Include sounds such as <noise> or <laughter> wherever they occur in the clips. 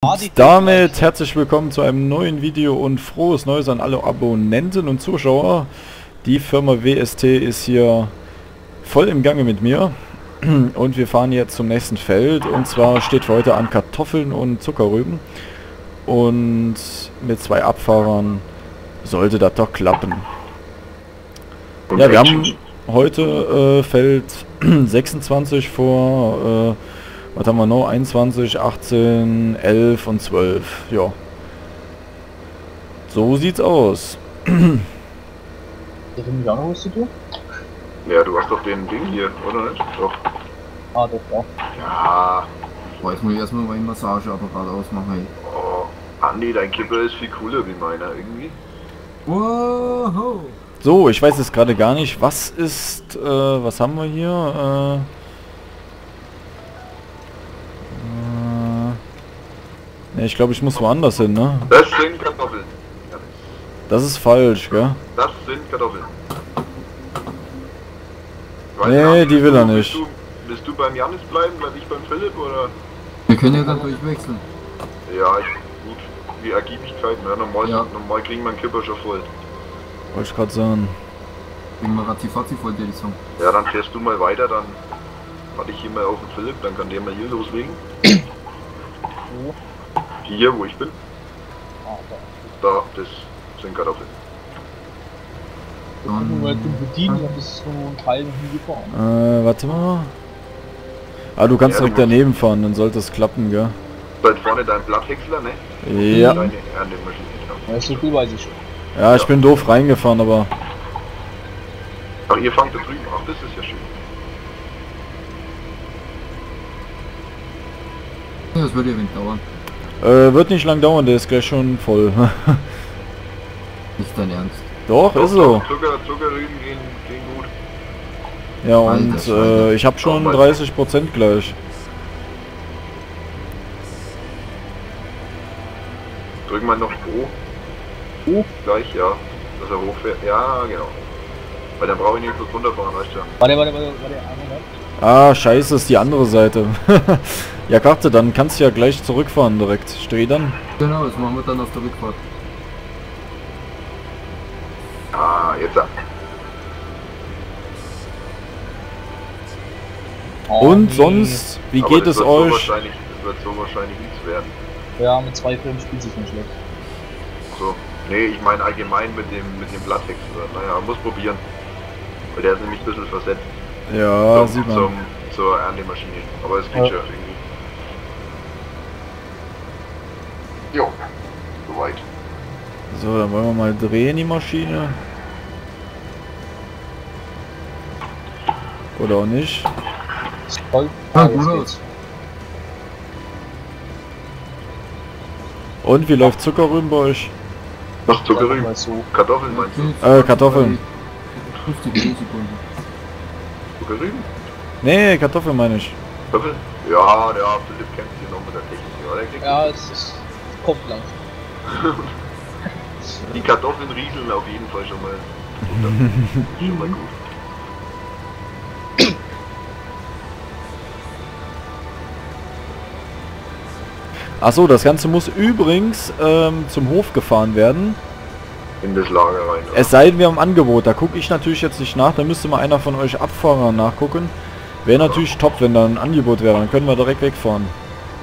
Und damit herzlich willkommen zu einem neuen Video und frohes Neues an alle Abonnenten und Zuschauer. Die Firma WST ist hier voll im Gange mit mir. Und wir fahren jetzt zum nächsten Feld. Und zwar steht für heute an Kartoffeln und Zuckerrüben. Und mit zwei Abfahrern sollte das doch klappen. Ja, wir haben heute äh, Feld <clears throat> 26 vor... Äh, was haben wir noch? 21, 18, 11 und 12. Ja. So sieht's aus. Da finde ich auch noch was zu tun? Ja, du hast doch den Ding hier, oder nicht? Doch. Ah, doch, ja. Ja. Boah, jetzt muss ich erstmal meinen Massageapparat ausmachen. Ey. Oh, Andi, dein Kipper ist viel cooler wie meiner irgendwie. Wow. So, ich weiß jetzt gerade gar nicht, was ist, äh, was haben wir hier? Äh, äh, ich glaube, ich muss woanders hin, ne? Das sind Kartoffeln. Das ist falsch, gell? Das sind Kartoffeln. Nee, die will er willst nicht. Du, willst du beim Janis bleiben, bleib ich beim Philipp oder? Wir können ja dann durchwechseln. Ja, ich, gut. Wie Ergiebigkeit, ne? Normal, Ja. normal kriegen wir einen Kipper schon voll. Wollte ich gerade sagen. Wegen Marazzi-Fazzi wollte ich sagen. Ja, dann fährst du mal weiter, dann warte ich hier mal auf den Philipp, dann kann der mal hier loslegen. <clears throat> Hier, wo ich bin. Ah, da. Da, das sind Kartoffeln. Da können wir zum Bedienen, dann ist so ein Teil noch nie gefahren. Äh, warte mal. Ah, du kannst Ja, direkt du daneben fahren, dann sollte es klappen, gell? Da vorne dein Blatthäcksler, ne? Ja. Deine Erntemaschine. Ja. Ja, so viel weiß ich schon. Ja, ich bin doof reingefahren, aber... Ach, ihr fangt da drüben an, das ist ja schön. Ja, das würde ja wenig dauern. Äh, wird nicht lang dauern, der ist gleich schon voll. Nicht dein Ernst. Doch, ist so. Zucker, Zuckerrüben gehen, gehen gut. Ja, und Alter äh, ich habe schon Oh, 30% gleich. Drücken wir noch O. O? Gleich, ja. Dass er hochfährt. Ja, genau. Weil dann brauche ich nicht bloß runterfahren, weißt du. Warte, warte, warte, warte. Ah, scheiße, ist die andere Seite. <laughs> ja, Karte, dann kannst du ja gleich zurückfahren direkt. Steh dann. Genau, das machen wir dann auf der Rückfahrt. Ah, jetzt ab. Oh, Und nee. sonst, wie Aber geht es So euch? wahrscheinlich, das wird so wahrscheinlich nichts werden. Ja, mit zwei Filmen spielt sich nicht schlecht. So. Nee, ich meine allgemein mit dem mit dem Blatttext. Naja, muss probieren. Weil der ist nämlich ein bisschen versetzt Ja, zum, sieht man. zum, zur Erntemaschine. Aber es geht Ja. schon irgendwie. Jo, soweit. So, dann wollen wir mal drehen die Maschine. Oder auch nicht. Ist voll. Ja, Ah. Und wie läuft Zuckerrüben bei euch? Noch Zuckerrüben. Kartoffeln meinst du? Äh, Kartoffeln. 50 Millisekunden. Zuckerrüben? Nee, Kartoffeln meine ich. Kartoffeln? Ja, der Philipp kennt sich noch mit der Technik. Ja, der kriegt Ja, das es ist, kommt langsam. <laughs> Die Kartoffeln rieseln auf jeden Fall schon mal. runter. <laughs> schon mal gut. Achso, das Ganze muss übrigens ähm, zum Hof gefahren werden. In das Lager rein. oder? Es sei denn, wir haben ein Angebot. Da gucke ich natürlich jetzt nicht nach. Da müsste mal einer von euch Abfahrer nachgucken. Wäre natürlich top, wenn da ein Angebot wäre. Dann können wir direkt wegfahren.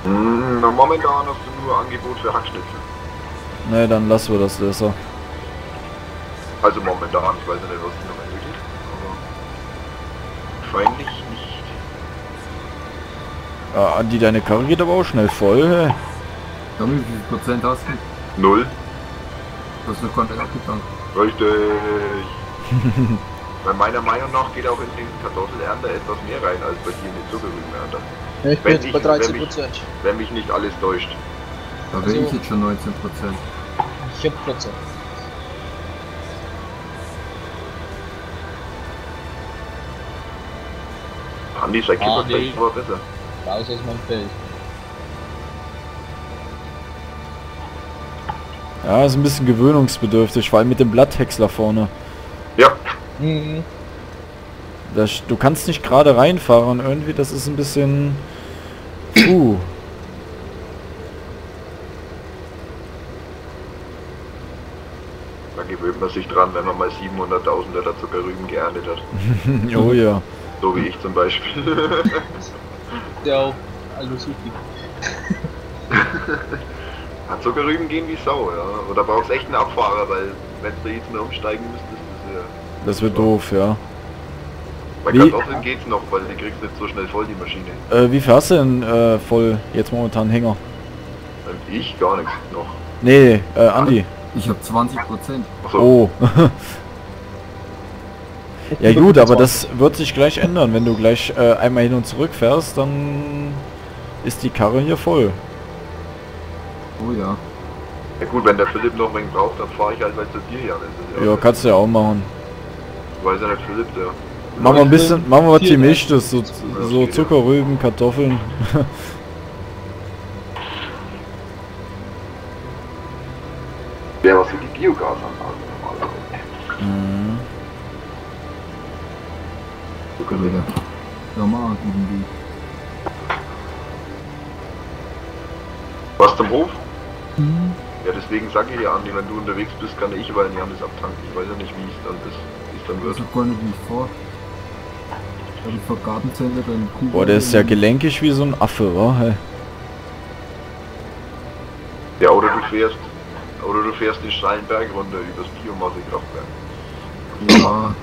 Hm, na, momentan hast du nur Angebot für Hackschnitzel. Ne, dann lassen wir das besser. Also momentan, ich weiß ja nicht, was sich noch entwickelt. Aber wahrscheinlich nicht. Ja, Andi, deine Karre geht aber auch schnell voll. Ja, wie viel Prozent hast du? Null. Das ist komplett abgetankt. Richtig. <laughs> Bei meiner Meinung nach geht auch in den Kartoffelernter etwas mehr rein als bei dir in den Zuckerrübenernter. Ich bin Wenn jetzt bei wenn 13 ich- Prozent. Wenn mich nicht alles täuscht. Da Also- ich jetzt schon 19 Prozent. Ich hab 14. Andi, sein Ah, Kipper nee. war besser. Raus aus meinem Feld. Ja, ist ein bisschen gewöhnungsbedürftig, vor allem mit dem Blatthäcksler vorne. Ja. Mhm. Das, du kannst nicht gerade reinfahren irgendwie, das ist ein bisschen... Uh. Da gewöhnt man sich dran, wenn man mal 700.000 Liter Rüben geerntet hat. <laughs> oh ja. So wie ich zum Beispiel. <laughs> Der auch. alles richtig. Ja, Zuckerrüben gehen wie Sau, ja. Oder brauchst echt einen Abfahrer, weil wenn du jetzt mehr umsteigen müsstest, das ist ja... Das wird doof, ja. Bei Wie- Kartoffeln geht's noch, weil die kriegst nicht so schnell voll, die Maschine. Äh, wie viel hast du denn äh, voll jetzt momentan Hänger? Und ich gar nichts noch. Nee, äh, Andi. Ich habe 20 Prozent. Achso, Oh. <laughs> ja gut, aber das wird sich gleich ändern. Wenn du gleich äh, einmal hin und zurück fährst, dann ist die Karre hier voll. Oh ja. ja gut, wenn der Philipp noch ein wenig braucht, dann fahre ich halt mal zu dir, ja. Ja, kannst du ja auch machen. Weiß ja nicht, Philipp, der... Machen wir ein bisschen, machen wir was gemischtes, so, so Zuckerrüben, Kartoffeln. Wäre was für die Biogasanlage normalerweise. Mhm. Kollege. Ja, mal guten Weg. Was zum Hof? Ja, deswegen sage ich ja, Andi, wenn du unterwegs bist, kann ich bei Janis abtanken. Ich weiß ja nicht, wie es dann ist, wie es dann Ich wird. hab gar nicht wie ich vor. Ich hab vor Gartenzelle dann Kuh. Boah, der ist ja gelenkig wie so ein Affe, wa? Hey. Ja, oder du fährst, oder du fährst den steilen Berg runter übers Biomassekraftwerk. Ja,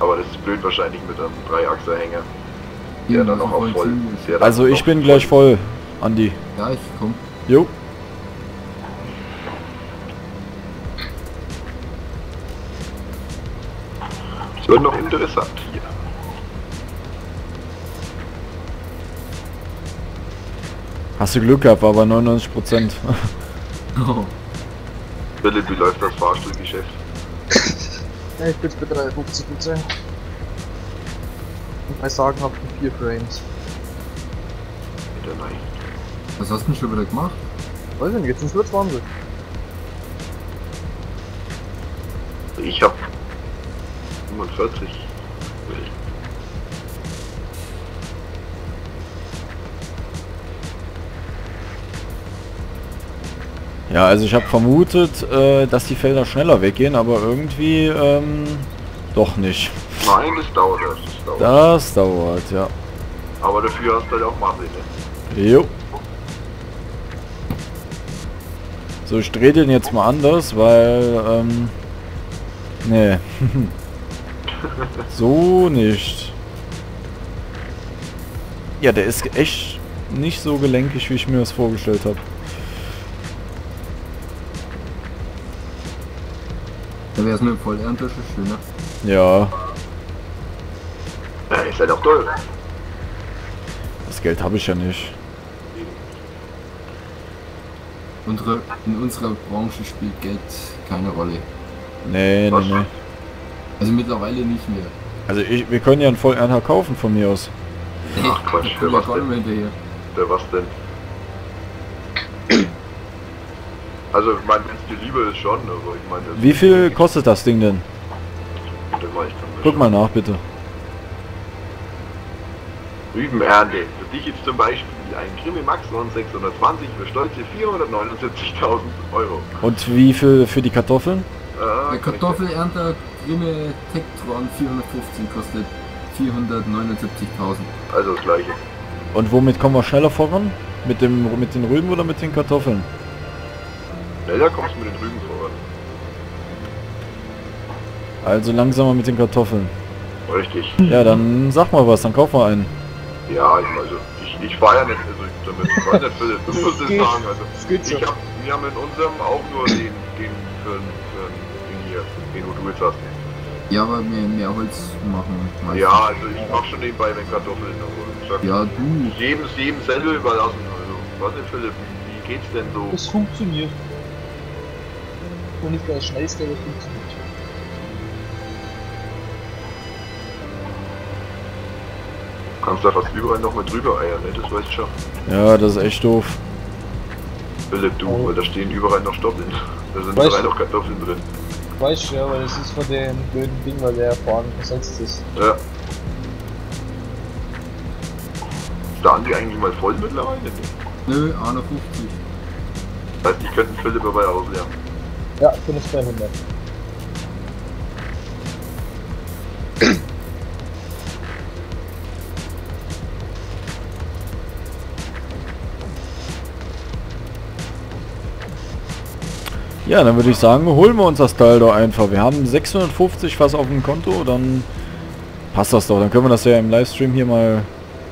Aber das ist blöd wahrscheinlich mit einem Dreiachserhänger, der eben, dann noch also auf voll der dann Also ich bin gleich voll, Andi. Ja, ich komm. Jo. Wird noch interessant hier. Hast du Glück gehabt, war bei 99 Prozent. Oh, Philipp, wie läuft das Fahrstuhlgeschäft? Ja, ich bin bei 53 Prozent. Und bei Sagen habe ich 4 Frames. Mit der Nein. was hast du denn schon wieder gemacht? Weiß ich nicht, jetzt sind es nur 20. Ich hab 45. Ja, also ich habe vermutet, äh, dass die Felder schneller weggehen, aber irgendwie ähm, doch nicht. Nein, das dauert. Das dauert. Das dauert, ja. Aber dafür hast du halt auch Masse, ne? Jo. So, ich drehe den jetzt mal anders, weil, ähm, nee. <laughs> <laughs> so nicht. Ja, der ist echt nicht so gelenkig, wie ich mir das vorgestellt habe. Da wär's mit dem Vollernte schon schöner. Ja, Ja, ist halt auch teuer. das Geld habe ich ja nicht. Unsere, in unserer Branche spielt Geld keine Rolle. Nee, nee, nee. Also mittlerweile nicht mehr. Also ich, wir können ja einen Vollernter kaufen von mir aus. Ach Quatsch, Ich für was denn? hinterher. Für was denn? Also, ich meine, wenn es dir lieber ist schon, aber ich meine, das Wie viel kostet das Ding denn? Guck mal nach, bitte. Rübenernte. Für dich jetzt zum Beispiel ein Grimme Max 620 für stolze 479.000 Euro. Und wie viel für die Kartoffeln? Ah, Der Kartoffelernter Grimme Tektron 415 kostet 479.000. Also das gleiche. Und womit kommen wir schneller voran? Mit dem mit den Rüben oder mit den Kartoffeln? Schneller kommst du mit den Rüben voran. Also langsamer mit den Kartoffeln. Richtig. Ja, dann sag mal was, dann kaufen wir einen. Ja, ich, also ich, ich fahre ja nicht, also ich, damit, ich weiß nicht, Philipp, du musst es sagen. Also Das geht so. ich hab, wir haben in unserem auch nur den, den für, für den den wo du jetzt hast. Ja, aber mehr, mehr Holz machen. meistens. Ja, also ich mach schon nebenbei wenn Kartoffeln, aber ich sag, Ja, du. jedem, jedem selber überlassen. Also, was denn Philipp, wie, wie geht's denn so? Das funktioniert. Und nicht das schnellste, aber es funktioniert. Du kannst da fast überall noch mal drüber eiern, ne? Das weißt du schon. Ja, das ist echt doof. Philipp, du, Oh. weil da stehen überall noch Stoppeln. Da sind überall du- noch Kartoffeln drin weiß schon, aber das ist von dem blöden Ding, weil der vorne versetzt ist. Ja. Starten die eigentlich mal voll mittlerweile? Nö, 150. Das heißt, ich könnte einen Philipp dabei ausleeren. Ja, ich bin jetzt bei 100. Ja, dann würde ich sagen, holen wir uns das Teil doch einfach. Wir haben 650 was auf dem Konto, dann passt das doch. Dann können wir das ja im Livestream hier mal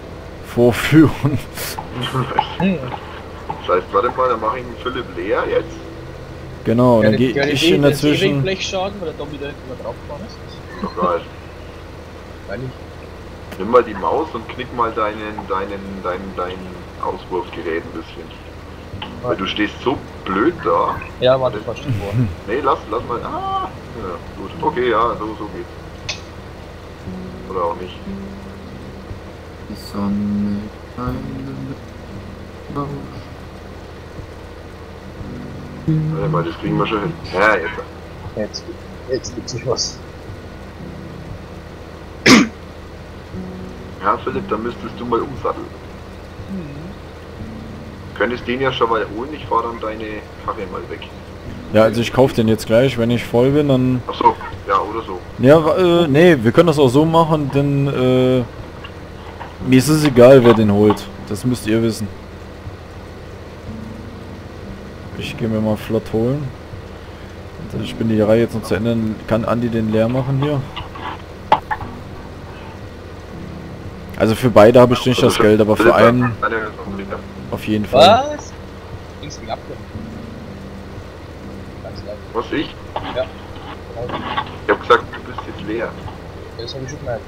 <laughs> vorführen. Das heißt, warte mal, dann mache ich einen Philipp leer jetzt. Genau, dann gehe ich die- in der dazwischen. Seelenblechschaden, weil der hinten mal draufgefahren ist. Geil. Nimm mal die Maus und knick mal deinen, deinen, deinen, dein Auswurfgerät ein bisschen. Weil du stehst so blöd da. Ja, warte, ich schon vor. <laughs> Nee, lass, lass mal. Ah, ja, gut. Okay, ja, so, so geht's. Oder auch nicht. Die Sonne. Warte mal, das kriegen wir schon hin. Ja, jetzt. Jetzt, jetzt gibt sich was. Ja, Philipp, dann müsstest du mal umsatteln. Könntest den ja schon mal holen, ich fahre dann deine Karre mal weg. Ja, also ich kaufe den jetzt gleich, wenn ich voll bin, dann... Ach so, ja, oder so. Ja, äh, nee, wir können das auch so machen, denn äh, mir ist es egal, wer den holt. Das müsst ihr wissen. Ich gehe mir mal flott holen. Und Ich bin die Reihe jetzt noch zu Ende. Kann Andi den leer machen hier? Also für beide habe ich nicht das Geld, aber für einen Auf jeden Fall. Was? Links ging abgenommen. Ganz leicht. Was ich? Ja. Ich hab gesagt, du bist jetzt leer. Das habe ich schon gemerkt.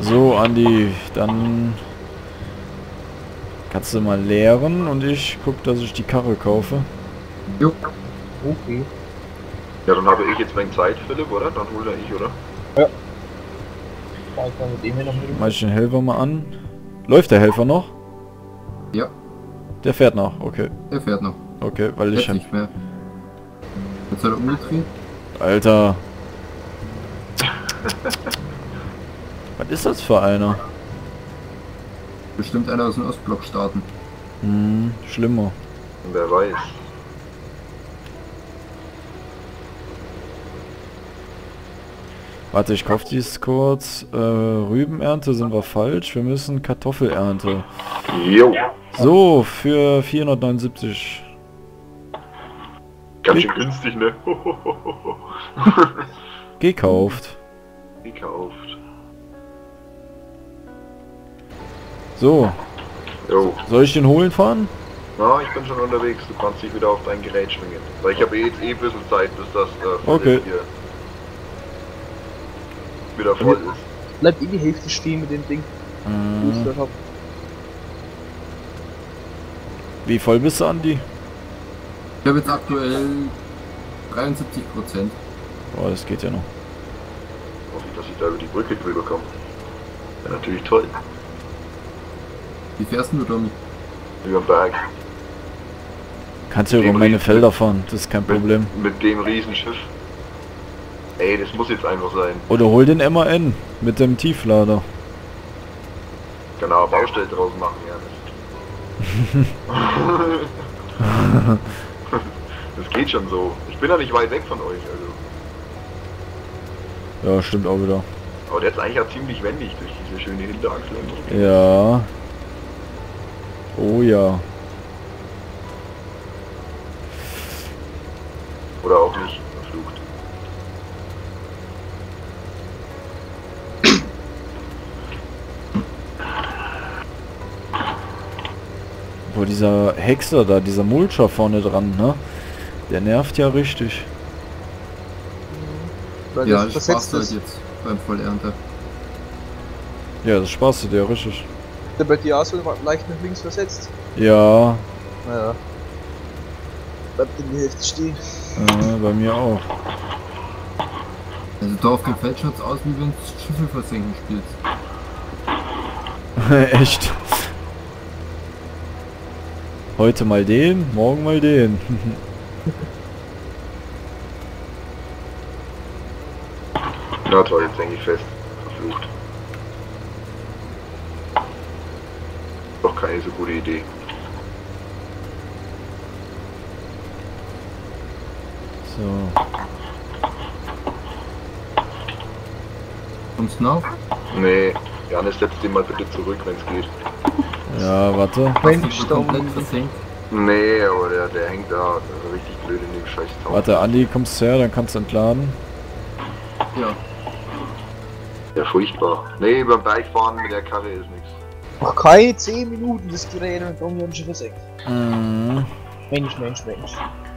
So, Andi, dann kannst du mal leeren und ich guck, dass ich die Karre kaufe. Jo, Okay. Ja, dann habe ich jetzt meine Zeit, Philipp, oder? Dann hol er ich, oder? Mit. Mach ich den Helfer mal an. Läuft der Helfer noch? ja, Der fährt noch, okay. er fährt noch. Okay, weil ich... Jetzt nicht mehr. Jetzt hat er umgedreht. Alter. <laughs> Was ist das für einer? Bestimmt einer aus dem Ostblock-Staaten. Hm, schlimmer. Wer weiß. Warte, ich kauf dies kurz. Äh, Rübenernte sind wir falsch. Wir müssen Kartoffelernte. Jo. So, für 479. Ganz schön günstig, ne? <laughs> Gekauft. Gekauft. So, Jo. soll ich den holen fahren? Na, ich bin schon unterwegs. Du kannst dich wieder auf dein Gerät schwingen. Weil ich habe eh jetzt eh ein bisschen Zeit, bis das äh, voll Okay. ist hier wieder voll ist. Bleibt in die Hälfte stehen mit dem Ding. Hm, hab. wie voll bist du, Andi? Ich habe jetzt aktuell 73 Prozent. Boah, das geht ja noch. Hoffe ich, dass ich da über die Brücke drüber komme. Wäre natürlich toll. Wie fährst du, Domi? Über den Berg. Kannst ja über meine Riesen- Felder fahren, das ist kein Problem. Mit dem Riesenschiff. Ey, das muss jetzt einfach sein. Oder hol den MAN mit dem Tieflader. Genau, Baustelle draus machen, ja. Das, <laughs> das geht schon so. Ich bin ja nicht weit weg von euch, also. Ja, stimmt auch wieder. Aber der ist eigentlich auch ziemlich wendig durch diese schöne Hinterachse. Ja. Oh ja. Oder auch nicht. Verflucht. Boah, dieser Hexer da, dieser Mulcher vorne dran, ne? Der nervt ja richtig. Weil Ja, das das du halt jetzt beim Vollernte. Ja, das sparst du dir richtig. Der bei dir auch so leicht nach links versetzt. Ja, Naja. Bleibt in die Hälfte stehen. äh, bei mir auch. Also da auf dem Feld schaut's aus, wie wenn du Schiffe versenken spielst. <laughs> Echt. Heute mal den, morgen mal den. Na toll, jetzt hänge ich fest. Verflucht. Doch keine so gute Idee. So. Kommst du noch? Nee, Janis, setz den mal bitte zurück, wenn es geht. Ja, warte. Wohl da komplett unten. versenkt? Nee, aber der, der hängt da richtig blöd in dem scheiß Zaun. Warte, Andi, kommst her, dann kannst du entladen. Ja. Ja, furchtbar. Nee, beim Bergfahren mit der Karre ist nichts. Noch keine 10 Minuten das Gerät und dann haben wir schon versenkt. Mhm. Mensch, Mensch, Mensch.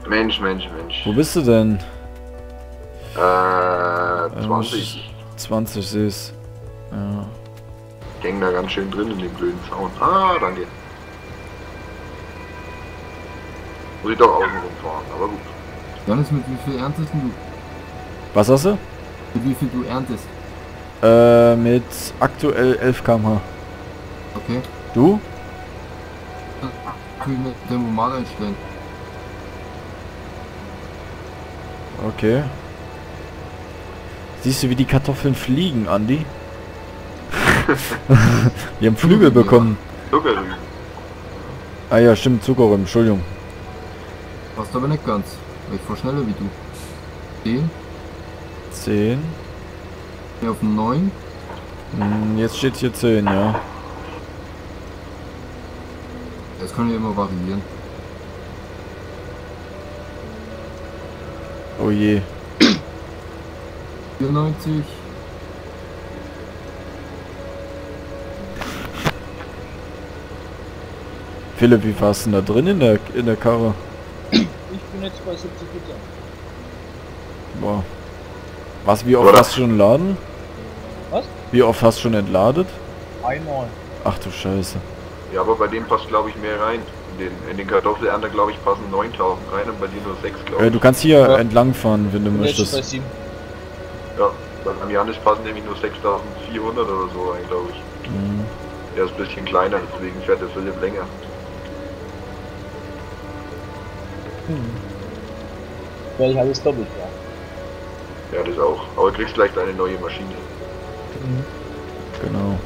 Mensch, Mensch, Mensch. Wo bist du denn? Äh, 20. 20 siehst. Ja. Ich häng da ganz schön drin in dem blöden Zaun. Ah, danke. Muss ich doch außen rumfahren, aber gut. Janis, mit wie viel erntest du? Was hast du? Mit wie viel du erntest? Äh, mit aktuell 11 km/h. Okay. Du? Ich mit Tempomat einstellen. Okay. Siehst du, wie die Kartoffeln fliegen, Andi? <laughs> die haben Flügel bekommen. Zuckerrüben. Ah ja, stimmt, Zuckerrüben, Entschuldigung. Passt aber nicht ganz. Weil ich fahr schneller wie du. 10, 10. hier auf 9. Hm, jetzt steht hier 10, ja. Kann ja immer variieren. Oh je. 94. Philipp, wie warst du denn da drin in der, in der Karre? Ich bin jetzt bei 70 Prozent. Boah. Was, wie oft hast du schon entladen? Was? Wie oft hast du schon entladet? Einmal. Ach du Scheiße. Ja, aber bei dem passt glaube ich mehr rein. In den, in den Kartoffelernter glaube ich passen 9000 rein und bei dir nur 6 glaube Äh, ich. du kannst hier Ja. entlang fahren, wenn du bei möchtest. 7. Ja, bei beim Janis passen nämlich nur 6400 oder so rein, glaube ich. Mhm. Der ist ein bisschen kleiner, deswegen fährt der Philipp länger. Hm. Weil ich alles doppelt war. Ja, das auch. Aber du kriegst gleich deine neue Maschine. Mhm. Genau.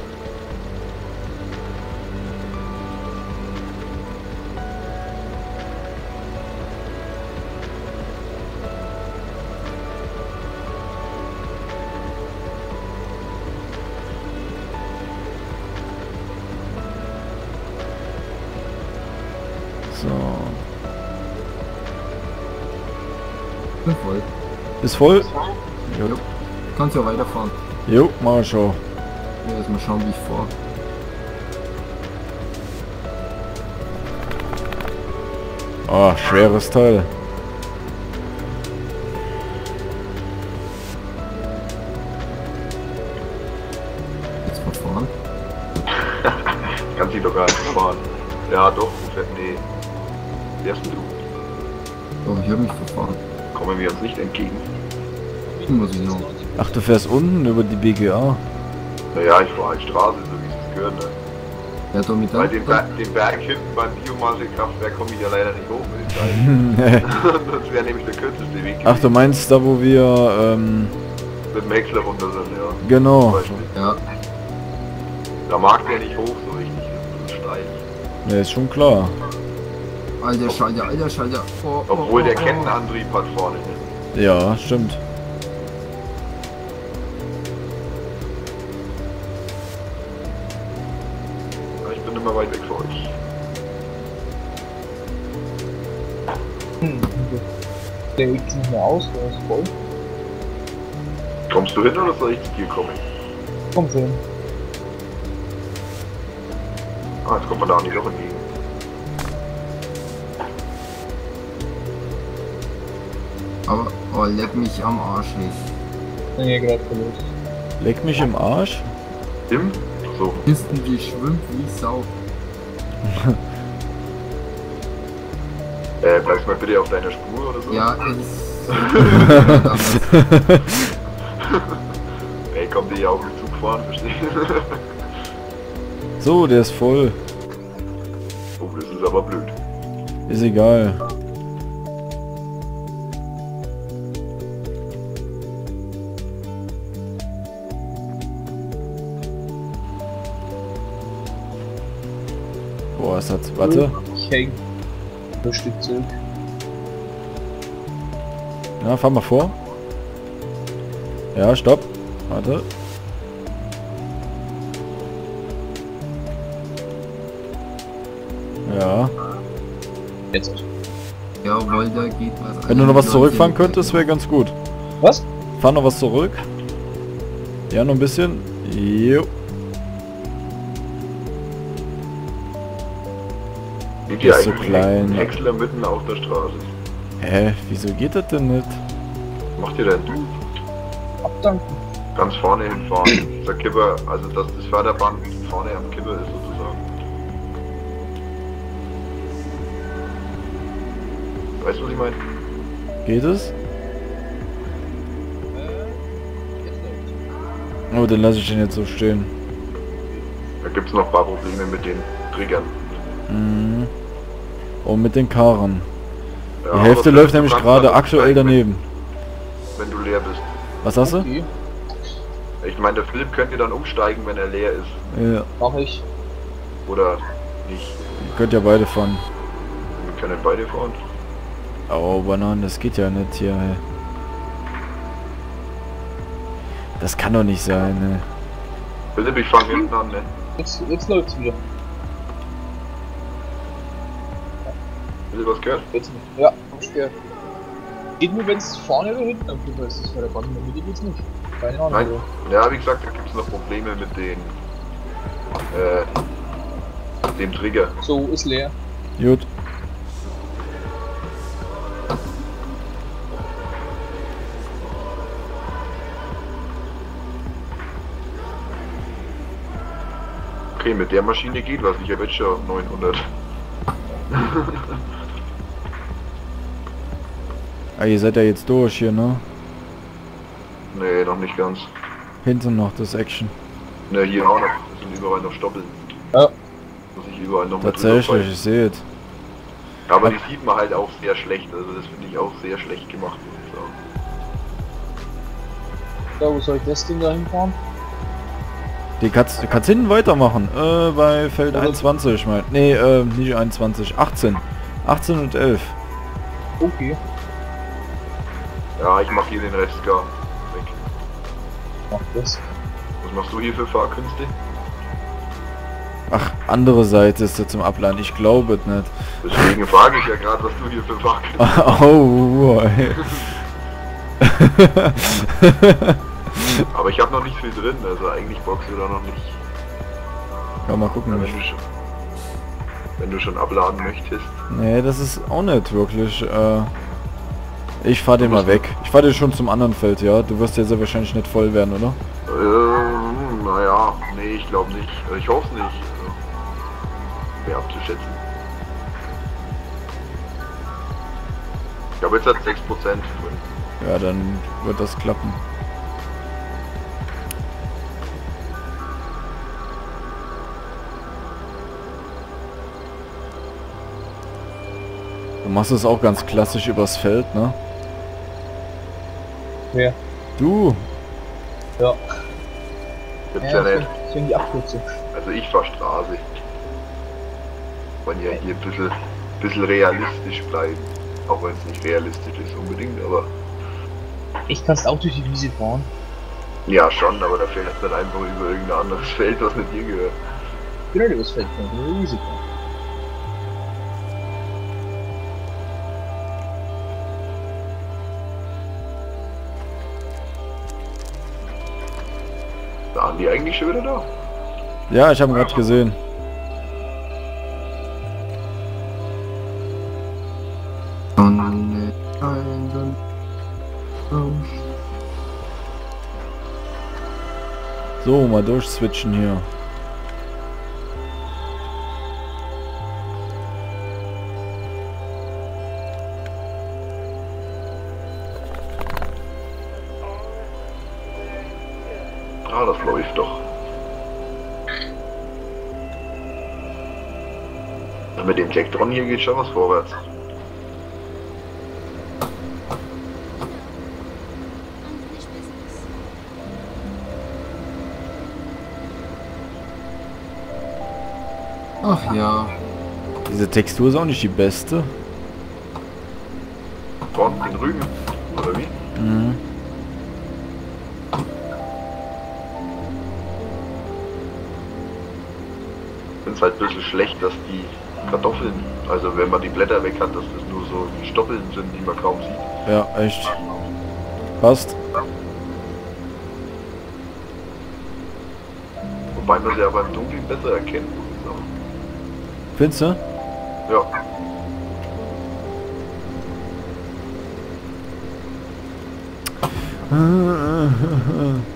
Ist voll? Jo. Jo, Kannst ja weiterfahren. jo mal schon. Ja, erstmal schauen, wie ich fahre. Oh, schweres Teil. Jetzt verfahren. <laughs> Kannst dich doch gar nicht fahren. Ja, doch, nee. Fährst du? Oh, ich habe mich wir uns nicht entgegen. Muss ich noch. Ach, du fährst unten über die BGA. Naja, ich fahre halt Straße, so wie es gehört. Ne? Ja, Weil dann. den, Ber den Berg hinten beim Biomassekraftwerk komme ich ja leider nicht hoch mit <laughs> <laughs> das wäre nämlich der kürzeste Weg Ach, du meinst da, wo wir, ähm, mit dem Häcksler runter sind, ja. Genau. Ja, Da mag der nicht hoch so richtig, das ist steil. Ja, ist schon klar. Alter Schalter, alter Schalter. Oh, oh, Obwohl oh, der oh. Kettenantrieb hat vorne. Ne? Ja, stimmt. Ich bin immer weit weg von euch. Hm. Der X nicht mehr aus, der ist voll. Kommst du hin oder soll ich zu dir kommen? Komm schon. Ah, jetzt kommt man da nicht doch entgegen. Aber, oh, leck mich am Arsch nicht. Bin ja gerade verlust. Leck mich im Arsch. Im? So. Pisten, die schwimmt wie Sau. Äh, bleibst mal bitte auf deiner Spur oder so? Ja, es. <laughs> <laughs> Ey, kommt ihr ja auch mit Zug fahren, verstehe So, der ist voll. Oh, das ist aber blöd. Ist egal. Warte. Ich häng. Ein Stück zurück. Ja, fahr mal vor. Ja, stopp. Warte. Ja. Jetzt. Jawohl, da geht was. Wenn du noch was 91 zurückfahren könntest, wäre ganz gut. Was? Fahr noch was zurück. Ja, noch ein bisschen. Jo. Hier Ist so klein. ein Häcksler mitten auf der Straße. Hä? Wieso geht das denn nicht? Was macht ihr denn? Abdanken. Ganz vorne hinfahren. Der Kipper, also dass das Förderband vorne am Kipper ist sozusagen. Weißt du, was ich meine? Geht es? Oh, dann lasse ich den jetzt so stehen. Da gibt es noch ein paar Probleme mit den Triggern. Mhm. Und mit den Karren. Ja, Die Hälfte läuft nämlich gerade aktuell daneben. Wenn, wenn du leer bist. Was sagst du? Okay, Ich meine, der Philipp könnte dann umsteigen, wenn er leer ist. Ja, mach ich. Oder nicht. ihr könnt ja beide fahren. Wir können beide fahren. Oh, Bananen, das geht ja nicht hier. Ey. Das kann doch nicht sein, ne? Philipp, ich fange hinten an, ne? Jetzt, jetzt läuft's wieder. Philipp, was gehört? Jetzt nicht. Ja, hab ich gehört. Geht nur, wenn es vorne oder hinten am Flipper ist. Das war der Band in der Mitte geht's nicht. Keine Ahnung. Nein. Ja, wie gesagt, da gibt es noch Probleme mit den... Äh, dem Trigger. So, ist leer. Gut. Okay, mit der Maschine geht was. Ich habe jetzt schon 900. Ah, ihr seid ja jetzt durch hier, ne? nee, noch nicht ganz. Hinten noch das Action. Ne, hier auch noch. Das sind überall noch Stoppeln. Ja. Muss ich überall noch Tatsächlich, ich sehe es. Aber die sieht man halt auch sehr schlecht. Also das finde ich auch sehr schlecht gemacht. muss ich sagen. Da, wo soll ich das Ding da hinfahren? Die kannst, du kannst hinten weitermachen. Äh, bei Feld Oder- 21, mein. Nee, äh, nicht 21. 18. 18 und 11. Okay, Ja, ich mache hier den Rest gar weg. mach das. Was machst du hier für Fahrkünste? Ach, andere Seite ist das zum Abladen. Ich glaube es nicht. Deswegen frage ich ja gerade, was du hier für Fahrkünste <laughs> Oh, ey. Aber ich habe noch nicht viel drin, also eigentlich du da noch nicht. Ja, mal gucken. Wenn du schon, wenn du schon abladen möchtest. Nee, das ist auch nicht wirklich. Äh, ich fahr den mal weg. Ich fahr den schon zum anderen Feld, ja. Du wirst ja sehr wahrscheinlich nicht voll werden, oder? Ähm, naja, nee, ich glaube nicht. Ich hoffe nicht. Schwer abzuschätzen. Ich habe jetzt halt 6% drin. Ja, dann wird das klappen. Du machst es auch ganz klassisch übers Feld, ne? Wer? Du! Ja. Gibt's ja, das nicht. sind die Abkürzung. Also ich fahr Straße. Wollen ja hier ein bisschen, bisschen realistisch bleiben. Auch wenn es nicht realistisch ist unbedingt, aber Ich kannst auch durch die Wiese fahren. ja schon, aber da fährt dann einfach über irgendein anderes <laughs> Feld, was nicht dir gehört. Ich bin übers Feld ich bin über die Wiese gefahren. Die eigentlich schon wieder da? Ja, ich habe ihn gerade gesehen. So, mal durchswitchen hier. Dem Tektron hier geht schon was vorwärts. Ach ja, Diese Textur ist auch nicht die beste. Vorne den Rügen, oder wie? Mhm. Ich finde es halt ein bisschen schlecht, dass die Kartoffeln, also wenn man die Blätter weg hat, dass das nur so Stoppeln sind, die man kaum sieht. Ja, echt. Passt. Wobei man sie aber im Dunkeln besser erkennt, muss. Findest du? Ja, <laughs>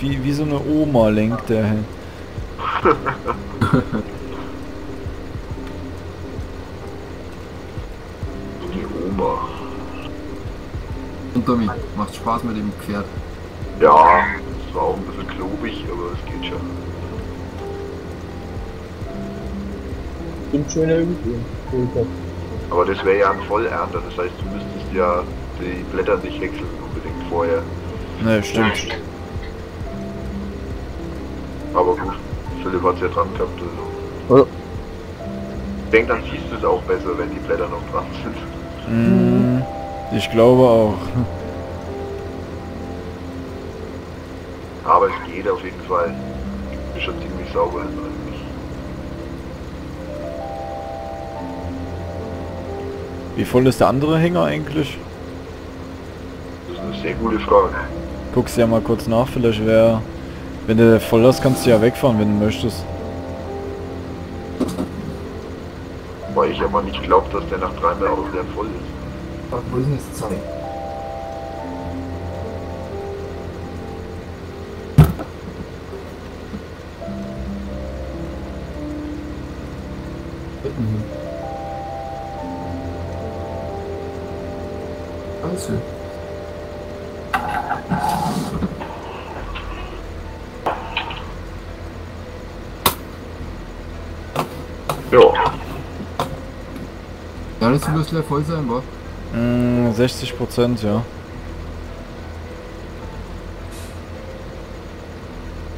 Wie, wie so eine Oma lenkt der. die Oma. Und Tommy, macht Spaß mit dem Pferd. Ja, es war auch ein bisschen klobig, aber es geht schon. Stimmt schöner Übung. Aber das wäre ja ein Vollernter, das heißt, du müsstest ja die Blätter nicht wechseln unbedingt vorher. Ne, stimmt. Aber gut, Philipp hat es ja dran gehabt. Also. Ja. Ich denke, dann siehst du es auch besser, wenn die Blätter noch dran sind. Mm, ich glaube auch. Aber es geht auf jeden Fall. Ist schon ziemlich sauber eigentlich. Wie voll ist der andere Hänger eigentlich? Das ist eine sehr gute Frage. Guckst ja mal kurz nach, vielleicht wer... Wenn der voll ist, kannst du ja wegfahren, wenn du möchtest. Weil ich aber nicht glaube, dass der nach dreimal Ausleeren voll ist. Was wo ist denn das Muss gleich voll sein, wa? Mm, 60 Prozent, ja.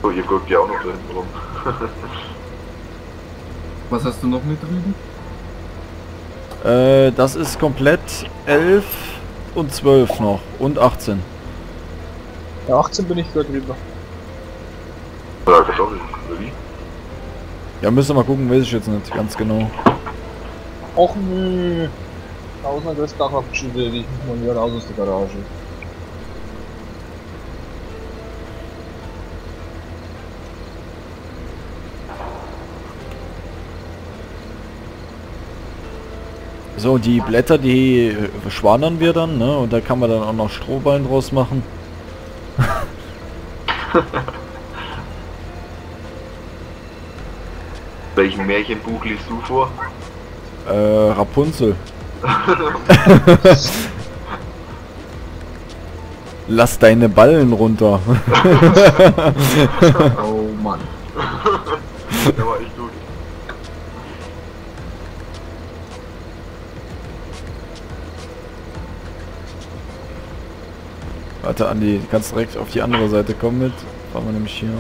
so hier guckt ja auch noch da hinten rum. <laughs> Was hast du noch mit drüben? Äh, das ist komplett 11 und 12 noch. Und 18. Ja, 18 bin ich gerade drüber. Ja, müssen wir mal gucken, weiß ich jetzt nicht ganz genau. Och nö. Hat das Dach abgeschüttet, ich muss mal wieder raus aus der Garage. So, die Blätter, die äh, schwanern wir dann, ne? Und da kann man dann auch noch Strohballen draus machen. <laughs> Welchen Märchenbuch liest du vor? Äh, Rapunzel. <laughs> Lass deine Ballen runter. <laughs> <laughs> Oh Mann. Der war echt gut. Warte, Andi, du kannst direkt auf die andere Seite kommen mit. Fahren wir nämlich hier.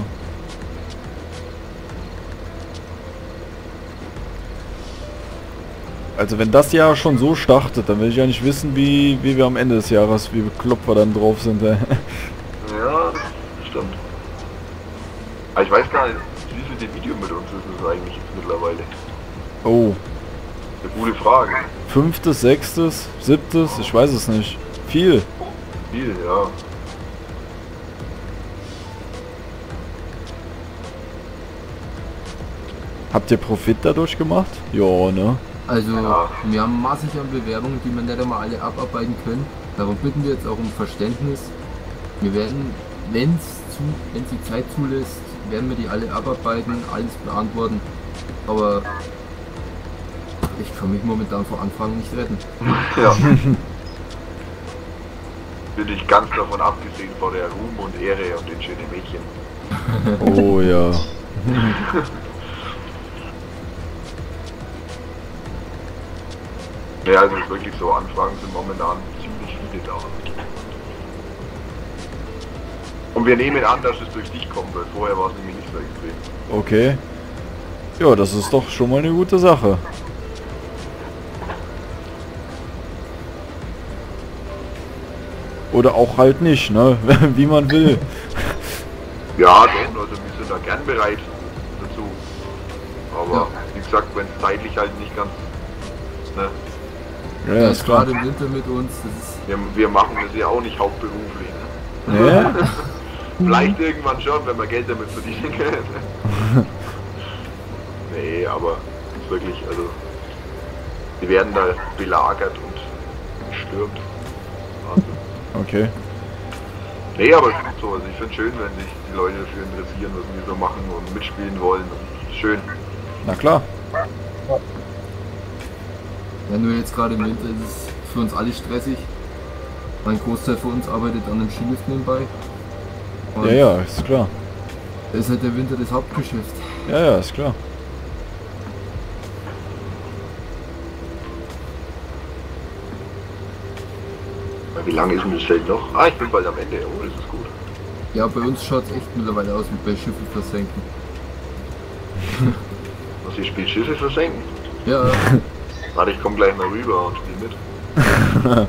Also wenn das Jahr schon so startet, dann will ich ja nicht wissen, wie, wie wir am Ende des Jahres, wie bekloppt wir dann drauf sind. <laughs> Ja, stimmt. Aber ich weiß gar nicht, wie viel Video mit uns ist es eigentlich jetzt mittlerweile. Oh, Eine gute Frage. fünftes, sechstes, siebtes, ich weiß es nicht. Viel. Viel, ja. Habt ihr Profit dadurch gemacht? Ja, ne? Also, Ja. wir haben massig an Bewerbungen, die wir nicht einmal alle abarbeiten können. Darum bitten wir jetzt auch um Verständnis. Wir werden, wenn's zu, wenn die Zeit zulässt, werden wir die alle abarbeiten, alles beantworten. Aber ich kann mich momentan vor Anfang nicht retten. <laughs> Ja. Bin ich ganz davon abgesehen von der Ruhm und Ehre und den schönen Mädchen. Oh ja. <laughs> Ja, also wirklich so, Anfragen sind momentan ziemlich viele da. Und wir nehmen an, dass es durch dich kommt, weil vorher war es nämlich nicht so extrem. Okay. Ja, das ist doch schon mal eine gute Sache. Oder auch halt nicht, ne? <laughs> Wie man will. Ja, doch, also wir sind da gern bereit dazu. Aber Ja. wie gesagt, wenn es zeitlich halt nicht ganz... Ne, Ja, Der ist gerade im Winter mit uns. Das ist, wir, wir machen das ja auch nicht hauptberuflich. Ne? Ja? <laughs> Vielleicht irgendwann schon, wenn wir Geld damit verdienen können. <laughs> nee, aber ist wirklich, also... Die werden da belagert und gestürmt. Wahnsinn. Okay. Nee, aber es ist gut so. Also ich finde schön, wenn sich die Leute dafür interessieren, was wir so machen und mitspielen wollen. Schön. Na klar. Ja, nur jetzt gerade im Winter ist es für uns alle stressig. Ein Großteil von uns arbeitet an einem Skilift nebenbei. Und Ja, ja, ist klar. Da ist halt der Winter das Hauptgeschäft. Ja, ja, ist klar. Wie lange ist denn das Feld noch? Ah, ich bin bald am Ende. Oh, das ist gut. Ja, bei uns schaut es echt mittlerweile aus wie bei Schiffen versenken. Was ihr spielt Schiffe versenken? Ja, <laughs> Warte, ich komme gleich mal rüber und spiel mit. <laughs>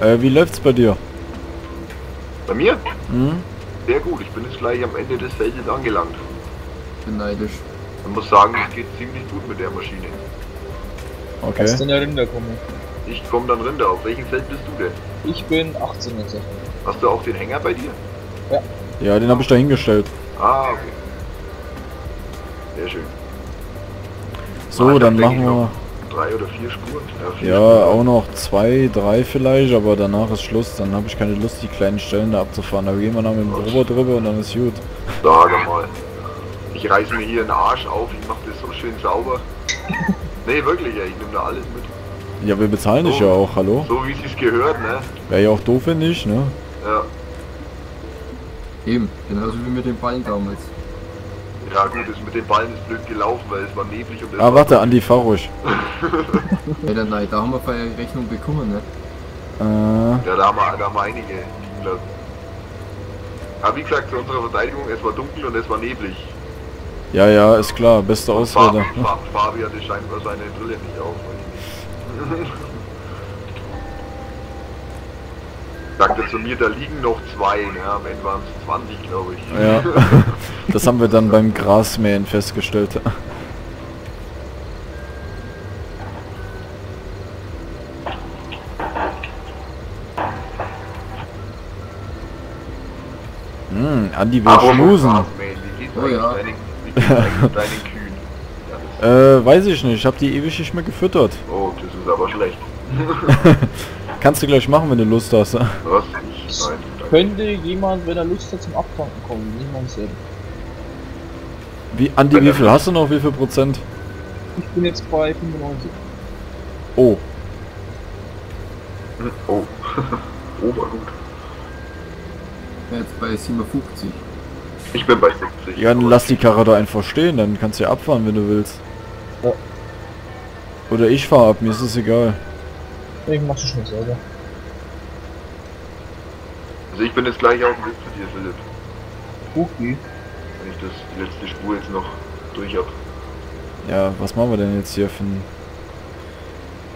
Äh, wie läuft's bei dir? Bei mir? Hm? Sehr gut. Ich bin jetzt gleich am Ende des Feldes angelangt. bin neidisch. Man muss sagen, es geht ziemlich gut mit der Maschine. Okay. Kannst du in der Rinder kommen? Ich komme dann runter. Auf welchem Feld bist du denn? Ich bin 18 jetzt. Hast du auch den Hänger bei dir? Ja, den habe ich da hingestellt. Ah, okay. Sehr schön. So, Ah, dann machen wir... Drei oder vier Spuren? Ja, vier Ja, Spuren. auch noch zwei, drei vielleicht, aber danach ist Schluss. Dann habe ich keine Lust, die kleinen Stellen da abzufahren. Da gehen wir noch mit dem Robot drüber und dann ist gut. Sage mal. Ich reiß mir hier einen Arsch auf, ich mach das so schön sauber. <laughs> nee, wirklich, ja, ich nehme da alles mit. Ja, wir bezahlen dich So. ja auch, hallo? So wie es sich gehört, ne? Wäre ja auch doof, wenn nicht, ne? Ja. Eben, genauso wie mit den Ballen damals. Ja gut, das mit den Ballen ist blöd gelaufen, weil es war neblig und Ah, war warte, Andi, fahr ruhig. <laughs> Ja, dann, nein, da haben wir vorher Rechnung bekommen, ne? Äh, Ja, da haben wir, da haben wir einige liegen lassen. Aber wie gesagt, zu unserer Verteidigung, es war dunkel und es war neblig. ja, ja, ist klar, beste Ausrede. Fabi, Fa- Fabi hatte scheinbar seine Brille nicht auf. <laughs> weiß ich nicht. Sagte zu mir, da liegen noch zwei, ja, am Ende waren es 20, glaube ich. Ja, <laughs> das haben wir dann beim Grasmähen festgestellt. Hm, Andi will Apropos schmusen. Oh ja. <laughs> deinen, deinen Äh, weiß ich nicht, ich habe die ewig nicht mehr gefüttert. oh, das ist aber schlecht. <laughs> Kannst du gleich machen, wenn du Lust hast. Ich? Danke. Könnte jemand, wenn er Lust hat, zum Abtanken kommen? Nicht mal selber. Wie, Andi, wie viel hast du noch? Wie viel Prozent? Ich bin jetzt bei 95. Oh, Oh. <laughs> Obergut. Ja, Jetzt bei 57. Ich bin bei 70. ja, dann lass die Karre da einfach stehen, dann kannst du ja abfahren, wenn du willst. Ja. Oder ich fahr ab, mir ist es egal. Ich mach das schon selber. Also ich bin jetzt gleich auf dem Weg zu dir, Philipp. Okay. Wenn ich das, die letzte Spur jetzt noch durch hab. Ja, was machen wir denn jetzt hier für ein...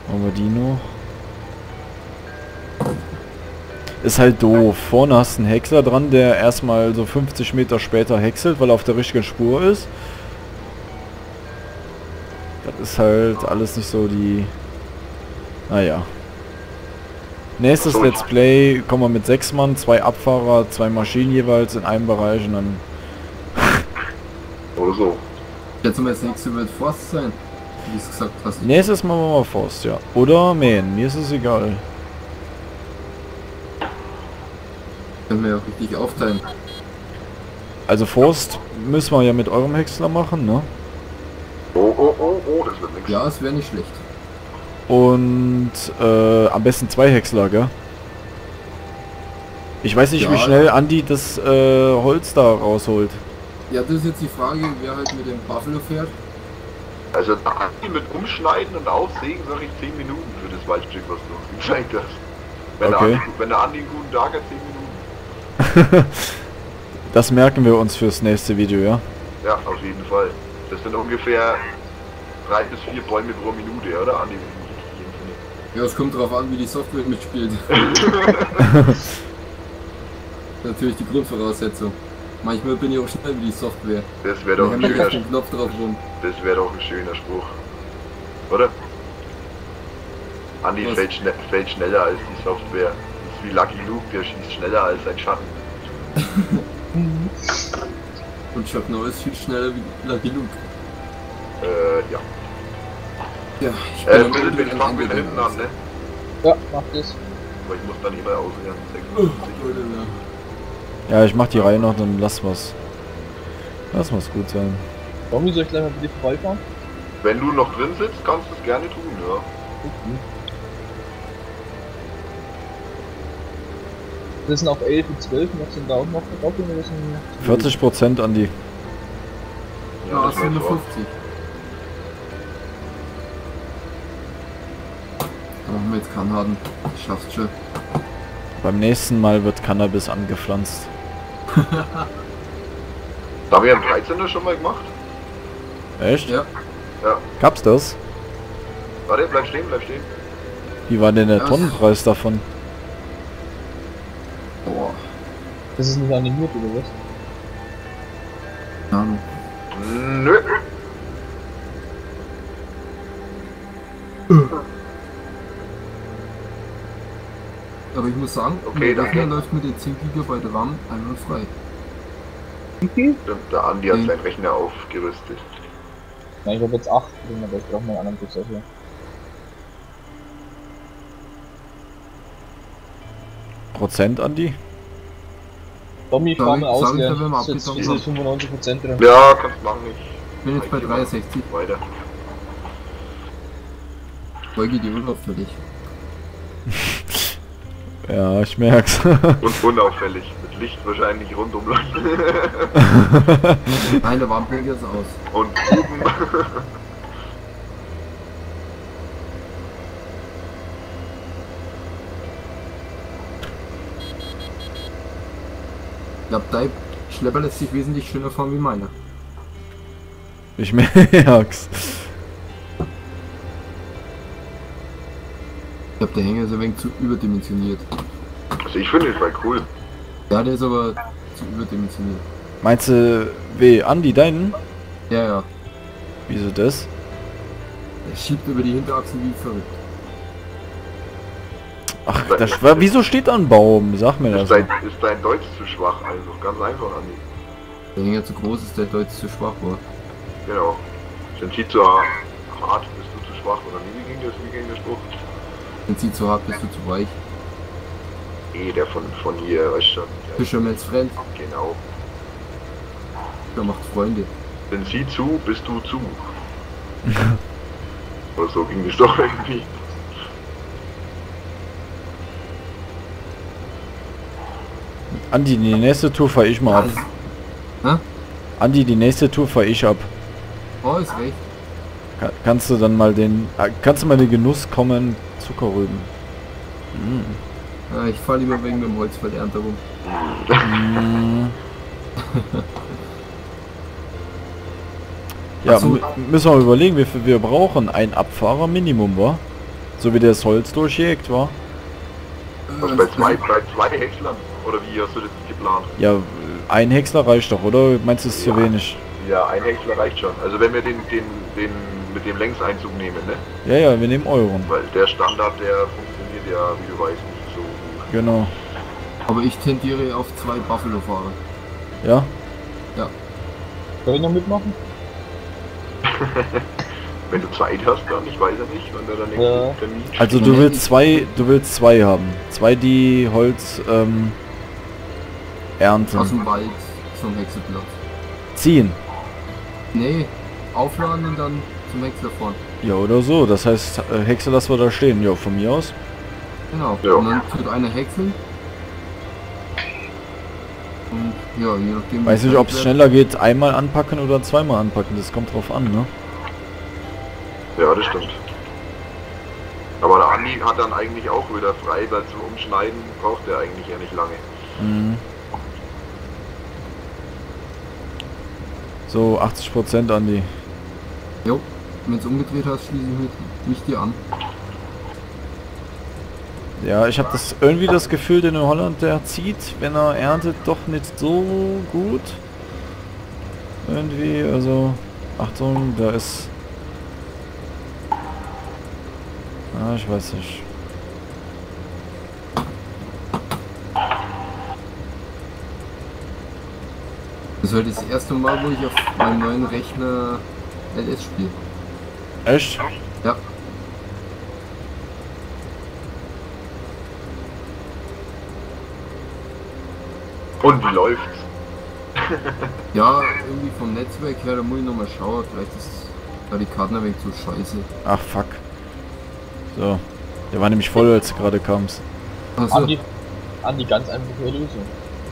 Machen wir die noch? Ist halt doof. Vorne hast du einen Häcksler dran, der erstmal so 50 Meter später häckselt, weil er auf der richtigen Spur ist. Das ist halt alles nicht so die... Naja. Nächstes So, Let's Play kommen wir mit sechs Mann, zwei Abfahrer, zwei Maschinen jeweils in einem Bereich und dann... Oder so. Jetzt mal das nächste wird Forst sein, wie du es gesagt hast. Nächstes Mal machen wir Forst, ja. Oder mähen, mir ist es egal. Können wir ja richtig aufteilen. Also Forst müssen wir ja mit eurem Häcksler machen, ne? Oh, oh, oh, oh, das wird nichts. Ja, es wäre nicht schlecht. Und äh, am besten zwei Häcksler, gell? Ich weiß nicht, wie Ja. schnell Andi das äh, Holz da rausholt. Ja, das ist jetzt die Frage, wer halt mit dem Buffalo fährt. Also da mit Umschneiden und Aufsägen sage ich 10 Minuten für das Waldstück, was du uns gezeigt hast. Wenn, Okay. der Andi, wenn der Andi einen guten Tag hat, 10 Minuten. <laughs> Das merken wir uns fürs nächste Video, ja? Ja, auf jeden Fall. Das sind ungefähr drei bis vier Bäume pro Minute, oder Andi? wenn ich mich richtig entsinne? Ja, es kommt darauf an, wie die Software mitspielt. <laughs> Natürlich die Grundvoraussetzung. Manchmal bin ich auch schnell wie die Software. Das wäre doch, ein hämmere ich auf schöner- Knopf drauf rum. das wär doch ein schöner Spruch. Oder? Andi fällt, schne fällt schneller als die Software. Das ist wie Lucky Luke, der schießt schneller als sein Schatten. Und Chuck Norris viel schneller wie Lucky Luke. Äh, ja. Ja, ich bin äh, bitte, bitte, mach mir hinten an, ne? Ja, mach das. Aber ich muss dann hierbei ausrennen. Ja, ich mach die Reihe noch, dann lass was. Lass was gut sein. Warum soll ich gleich mal bitte vorbeifahren? Wenn du noch drin sitzt, kannst du es gerne tun, ja. Okay. Wir sind auf 11 und 12, noch sind da auch noch drauf, wir 40% Andi. Ja, ja das sind nur 50. machen wir jetzt keinen Harden. Schaffst schon. Beim nächsten Mal wird Cannabis angepflanzt. <laughs> Da haben wir einen 13er schon mal gemacht. Echt? Ja, Gab's das? Warte, bleib stehen, bleib stehen. Wie war denn der Ja. Tonnenpreis davon? boah. Das ist nicht animiert oder was? Keine Ahnung. Nö. Aber ich muss sagen, Okay, der Rechner danke. läuft mit den 10 GB RAM einwandfrei. Okay. Stimmt, der Andi hat Mhm. seinen Rechner aufgerüstet. Nein, ich habe jetzt 8 drin, aber ich brauche mal einen anderen Prozessor. Prozent an die? Tommy, fahr mal aus, ja. wenn Ist jetzt abgezogen diese 95% drin. Ja, kannst machen, ich Ich bin jetzt bei 63. weiter. Folge die Urlaub für dich. <laughs> Ja, ich merk's. <laughs> Und unauffällig. Mit Licht wahrscheinlich rund um Land. Nein, der Warnblinker ist aus. Und oben. Ich glaube, dein Schlepper lässt sich wesentlich schöner fahren wie meiner. ich <laughs> merk's. Ich glaube, der Hänger ist ein wenig zu überdimensioniert. Also ich finde den Bike cool. Ja, der ist aber zu überdimensioniert. Meinst du, weh, Andi, deinen? Ja, ja. Wieso das? Der schiebt über die Hinterachsen wie verrückt. Ach, das, war- wieso steht da ein Baum? Sag mir das. Ist dein, ist dein Deutsch zu schwach, also ganz einfach, Andi. Der Hänger zu groß ist, der Deutsch zu schwach war. Genau. Sind sie zu hart, bist du zu schwach oder wie ging das, wie ging der Spruch? Wenn sie zu hart bist du zu weich. Eh, der von, von hier, weißt schon. Der, Fischermans Friend, genau. der macht Freunde. Sind sie zu, bist du zu. <laughs> Oder so ging das doch irgendwie. Andi, die nächste Tour fahr ich mal ab. Hä? Andi, die nächste Tour fahr ich ab. Oh, ist recht. Ka- Kannst du dann mal den... äh, Kannst du mal den Genuss kommen? Zuckerrüben. Mm. Ja, ich fahr lieber wegen dem Holzverlernter rum. Mm. <laughs> Ja, so. mü- müssen wir überlegen, wie viel wir brauchen. Ein Abfahrer Minimum, war? So wie das Holz durchjägt, war? Was bei zwei, bei zwei Häckslern? Oder wie hast du das geplant? Ja, ein Häcksler reicht doch, oder? Meinst du, es ist zu Ja. wenig? Ja, ein Häcksler reicht schon. Also wenn wir den, den, den mit dem Längseinzug nehmen, ne? Ja, ja, wir nehmen Euren. Weil der Standard, der funktioniert ja, wie du weißt, nicht so gut. Genau. Aber ich tendiere auf zwei Buffalo-Fahrer. Ja? Soll ich noch mitmachen? <laughs> Wenn du Zeit hast, dann, ich weiß ja nicht, wann der dann nächste Ja. Termin Also du willst zwei, du willst zwei haben. Zwei, die Holz ähm, Aus ernten. dem Wald zum Hexeplatz. Ziehen. Nee, aufladen und dann zum Häcksler fahren. Ja, oder so. Das heißt, äh, Hexe lassen wir da stehen. Ja, von mir aus. Genau. Ja. Und dann tut einer häckseln. Und ja, je nachdem. Weiß nicht, ob es wird. schneller geht, einmal anpacken oder zweimal anpacken. Das kommt drauf an, ne? Ja, das stimmt. Aber der Andi hat dann eigentlich auch wieder frei, weil zum Umschneiden braucht er eigentlich ja nicht lange. Mhm. So, 80% Andi. Jo, wenn du umgedreht hast, schließe ich mich, dir an. Ja, ich habe das irgendwie das Gefühl, den in Holland, der zieht, wenn er erntet, doch nicht so gut. Irgendwie, also, Achtung, da ist... Ah, ich weiß nicht. Das ist heute das erste Mal, wo ich auf meinem neuen Rechner LS spiele. Echt? Ja, Und wie läuft's? <laughs> ja, irgendwie vom Netzwerk her, da muss ich nochmal schauen, vielleicht ist da die Karten ein wenig zu scheiße. Ach, fuck. So. Der war nämlich voll, als du gerade kamst. Achso, Andi, Andi, ganz einfache Lösung.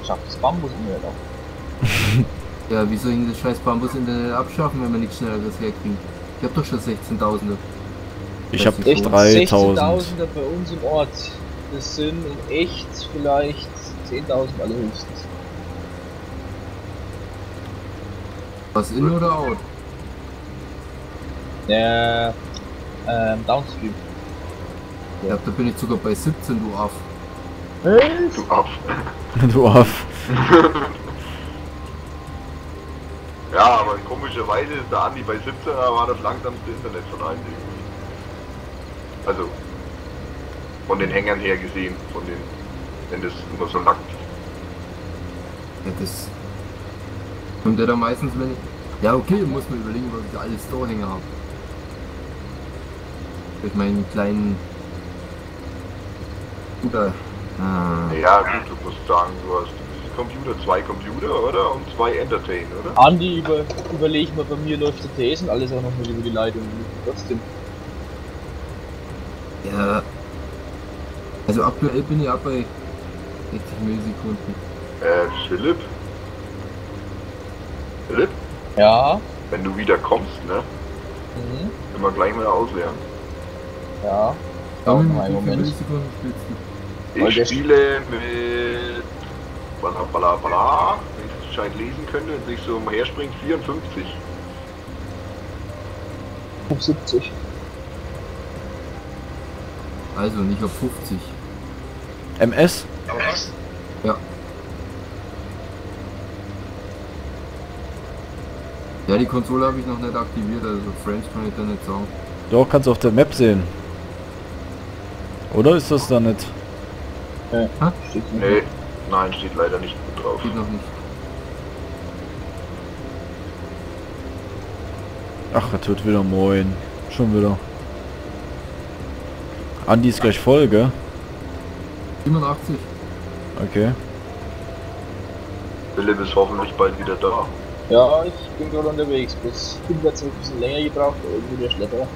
Schafft das Bambus in der auf. <laughs> ja, wie soll ich denn das scheiß Bambus-Internet abschaffen, wenn wir nichts Schnelleres herkriegen? Ich hab doch schon 16.000er. Ich so. 3000. 16.000er bei uns im Ort. Das sind in echt vielleicht 10.000 allerhöchstens. Was in oder out? Der ähm, Downstream. Ja, da bin ich sogar bei 17, du Aff. Du Aff. du <laughs> Aff. Aber komischerweise ist der Andi bei 17er war das langsamste Internet von allen irgendwie. Also von den Hängern her gesehen, von den, wenn das immer so nackt. Ja, das kommt ja da meistens, wenn ich... Ja, okay, muss man überlegen, was ich da alles Storehänger habe. Durch meinen kleinen... Bruder. Ah. Ja gut, du musst sagen, du hast Computer, zwei Computer, oder? Und zwei Entertain, oder? Andi, über, überleg mal, bei mir läuft der TS und alles auch noch mal über die Leitung. Trotzdem. Ja. Also aktuell bin ich auch bei 60 Millisekunden. Äh, Philipp? Philipp? Ja. Wenn du wieder kommst, ne? Mhm. Können wir gleich mal auslernen. Ja. Dauert noch einen Moment. Ich spiele mit bla bla bla, wenn ich es gescheit lesen könnte, wenn ich so umherspringt, 54. 75. Also nicht auf 50. MS? Ja. Ja, die Konsole habe ich noch nicht aktiviert, also Frames kann ich da nicht sagen. Doch, kannst du auf der Map sehen. Oder ist das da nicht? Nicht. Nee, nein, steht leider nicht gut drauf. Geht noch nicht. Ach, er tut wieder moin. Schon wieder. Andi ist gleich voll, gell? 87. Okay. Philipp ist hoffentlich bald wieder da. Ja, ich bin gerade unterwegs. Bis hinwärts hat ein bisschen länger gebraucht, aber irgendwie der Schlepper.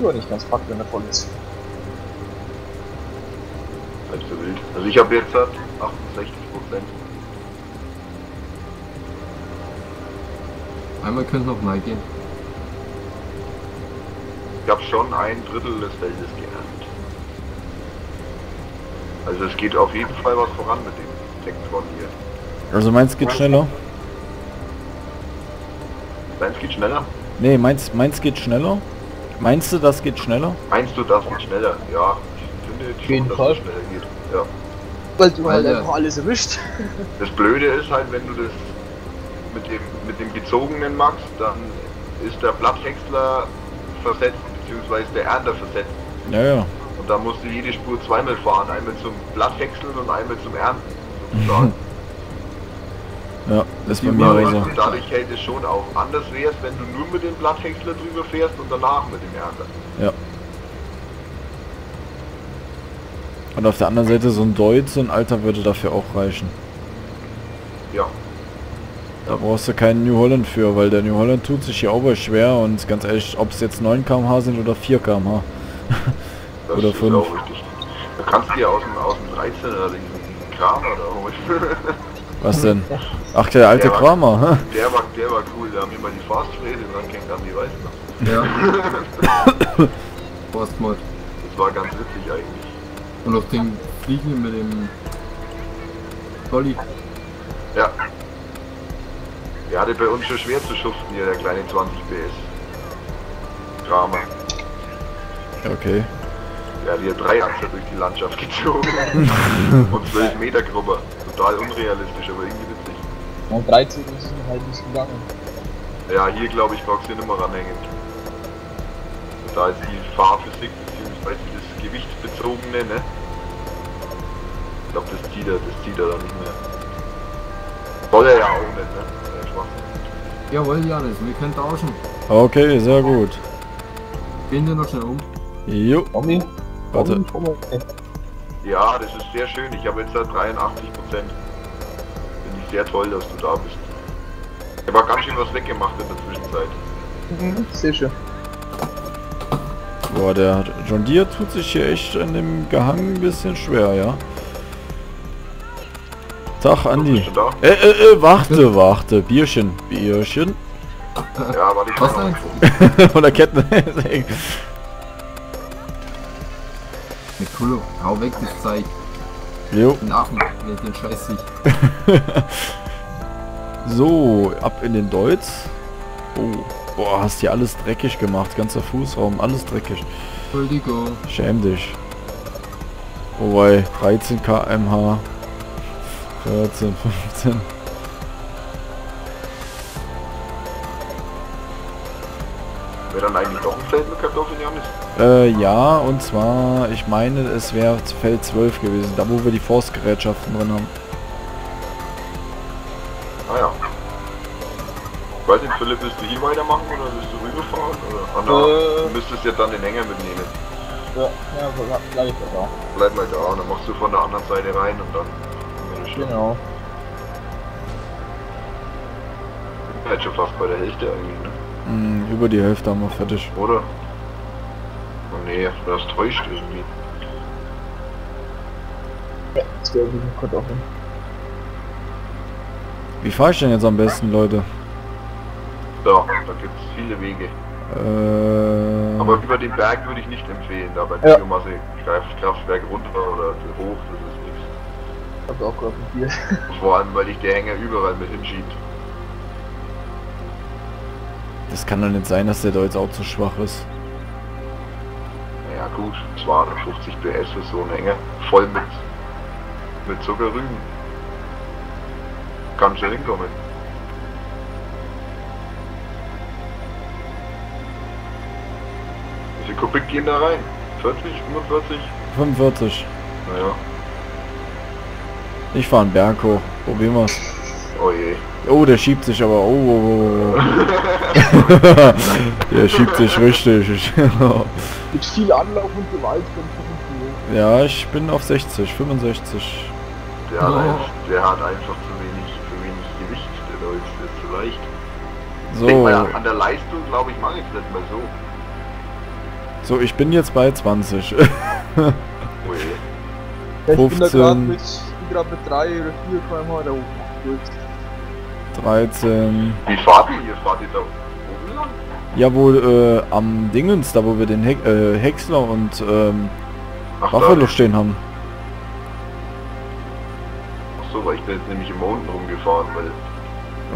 Nur nicht ganz packt, wenn er voll ist. Halb so wild. Also ich habe jetzt 68 Prozent. Einmal könnte noch mal gehen. Ich habe schon ein Drittel des Feldes geerntet. Also es geht auf jeden Fall was voran mit dem Tektron hier. Also meins geht schneller. Deins geht schneller? Nee, meins, meins geht schneller. Meinst du, das geht schneller? Meinst du, das geht schneller? Ja, ich finde Auf jeden schon, dass Fall. es schneller geht. Ja. Weil du halt einfach alles erwischt. <laughs> Das Blöde ist halt, wenn du das mit dem, mit dem gezogenen machst, dann ist der Blatthäcksler versetzt, beziehungsweise der Ernter versetzt. Ja, ja. Und da musst du jede Spur zweimal fahren, einmal zum Blatthäckseln und einmal zum Ernten. sozusagen. <laughs> Ja, das ist bei mir auch so. Und dadurch hält es schon auf. Anders wäre es, wenn du nur mit dem Blatthäcksler drüber fährst und danach mit dem Ernter. Ja. Und auf der anderen Seite so ein Deutz, so ein Alter würde dafür auch reichen. Ja. Da brauchst du keinen New Holland für, weil der New Holland tut sich hier auch mal schwer und ganz ehrlich, ob es jetzt 9 km/h sind oder 4 km/h. <laughs> Das Oder ist fünf. auch richtig. Du kannst dir aus dem, aus dem 13er den Kram oder holen. <laughs> Was denn? Ach, der alte Der war- Kramer, hä? Der war, der war cool, da haben wir mal die Fastfräse und dann kennt dann die Weißen. Ja. <laughs> Forstmod. Das war ganz witzig eigentlich. Und auf dem Fliegen mit dem Dolly. Ja. Der hatte bei uns schon schwer zu schuften hier, der kleine 20 PS. Kramer. Okay. Der hat hier drei Achser durch die Landschaft gezogen. <laughs> und 12 Meter Grubber. Total unrealistisch, aber irgendwie witzig. Und 13 ist es noch halt nicht gegangen. Ja, hier glaube ich brauchst du nicht mehr ranhängen. Da ist die Fahrphysik beziehungsweise das Gewichtsbezogene, ne? Ich glaube das zieht er, das zieht er dann nicht mehr. Soll er ja auch nicht, ne? Der Schwachsinn. Jawohl, Janis, wir können tauschen. Okay, sehr gut. Gehen wir noch schnell um. Jo, Tommy? Warte. Ja, das ist sehr schön. Ich habe jetzt da 83 Prozent. Finde ich sehr toll, dass du da bist. Ich habe auch ganz schön was weggemacht in der Zwischenzeit. Mhm, sehr schön. Boah, der John Deere tut sich hier echt in dem Gehang ein bisschen schwer, ja. Tag, Andi. Äh, äh, äh, warte, warte. Bierchen, Bierchen. Ja, warte, ich Was denn? einen Oder Ketten. Mit Kulo, hau weg das Zeug. jo. Nachen, wer den Scheiß sich. <laughs> So, ab in den Deutz. Oh, boah, hast hier alles dreckig gemacht. Ganzer Fußraum, alles dreckig. Entschuldigung. Schäm dich. Oh wei, 13 kmh. 14, 15. Wäre dann eigentlich doch ein Feld mit Kartoffeln, Janis? Äh, ja, und zwar, ich meine, es wäre Feld 12 gewesen, da wo wir die Forstgerätschaften drin haben. Ich weiß nicht, Philipp, willst du hier weitermachen oder willst du rüberfahren? Oder? Ah, Äh. Du müsstest ja dann den Hänger mitnehmen. Ja, ja, bleib ich da. Bleib mal da und dann machst du von der anderen Seite rein und dann... Das. Genau. Ja, Jetzt schon fast bei der Hälfte eigentlich, ne? Hm, über die Hälfte haben wir fertig. Oder? Oh nee, das täuscht irgendwie. Ja, jetzt wäre ich mit Kartoffeln. Wie fahre ich denn jetzt am besten, Leute? Da, da gibt es viele Wege. Äh, Aber über den Berg würde ich nicht empfehlen, da bei Ja. Biomasse Kraft- Kraftwerk runter oder hoch, das ist nichts. Ich hab auch gerade ein Bier. Vor allem, weil dich der Hänger überall mit hinschiebt. das kann doch nicht sein, dass der da jetzt auch zu schwach ist. Naja gut, 250 PS für so einen Hänger, voll mit, mit Zuckerrüben. Kann schon hinkommen. Wie viel Kubik gehen da rein? 40, 45? 45. Naja, Ich fahre einen Berg hoch. Probieren wir's. oh je. Oh, der schiebt sich aber. Oh, oh, oh, oh. <laughs> der schiebt sich richtig. Mit viel Anlauf und Gewalt ja, ich bin auf 60, 65. Der hat, Oh. ein, der hat einfach zu wenig, zu wenig Gewicht, der Deutsch, der ist zu leicht. Denk mal, So, an der Leistung, glaube ich, mache ich es nicht mal so. So, ich bin jetzt bei 20. Oh je. Ja, ich bin da 15. gerade mit, grad mit 3 oder 4 km/h da oben. Gut. 13. Wie fahrt ihr? Ihr fahrt ihr da oben lang? Ja, wohl äh, am Dingens, da wo wir den Heck, äh, Häcksler und ähm, Buffalo stehen haben. Ach so, weil ich bin jetzt nämlich im Mountain rumgefahren, weil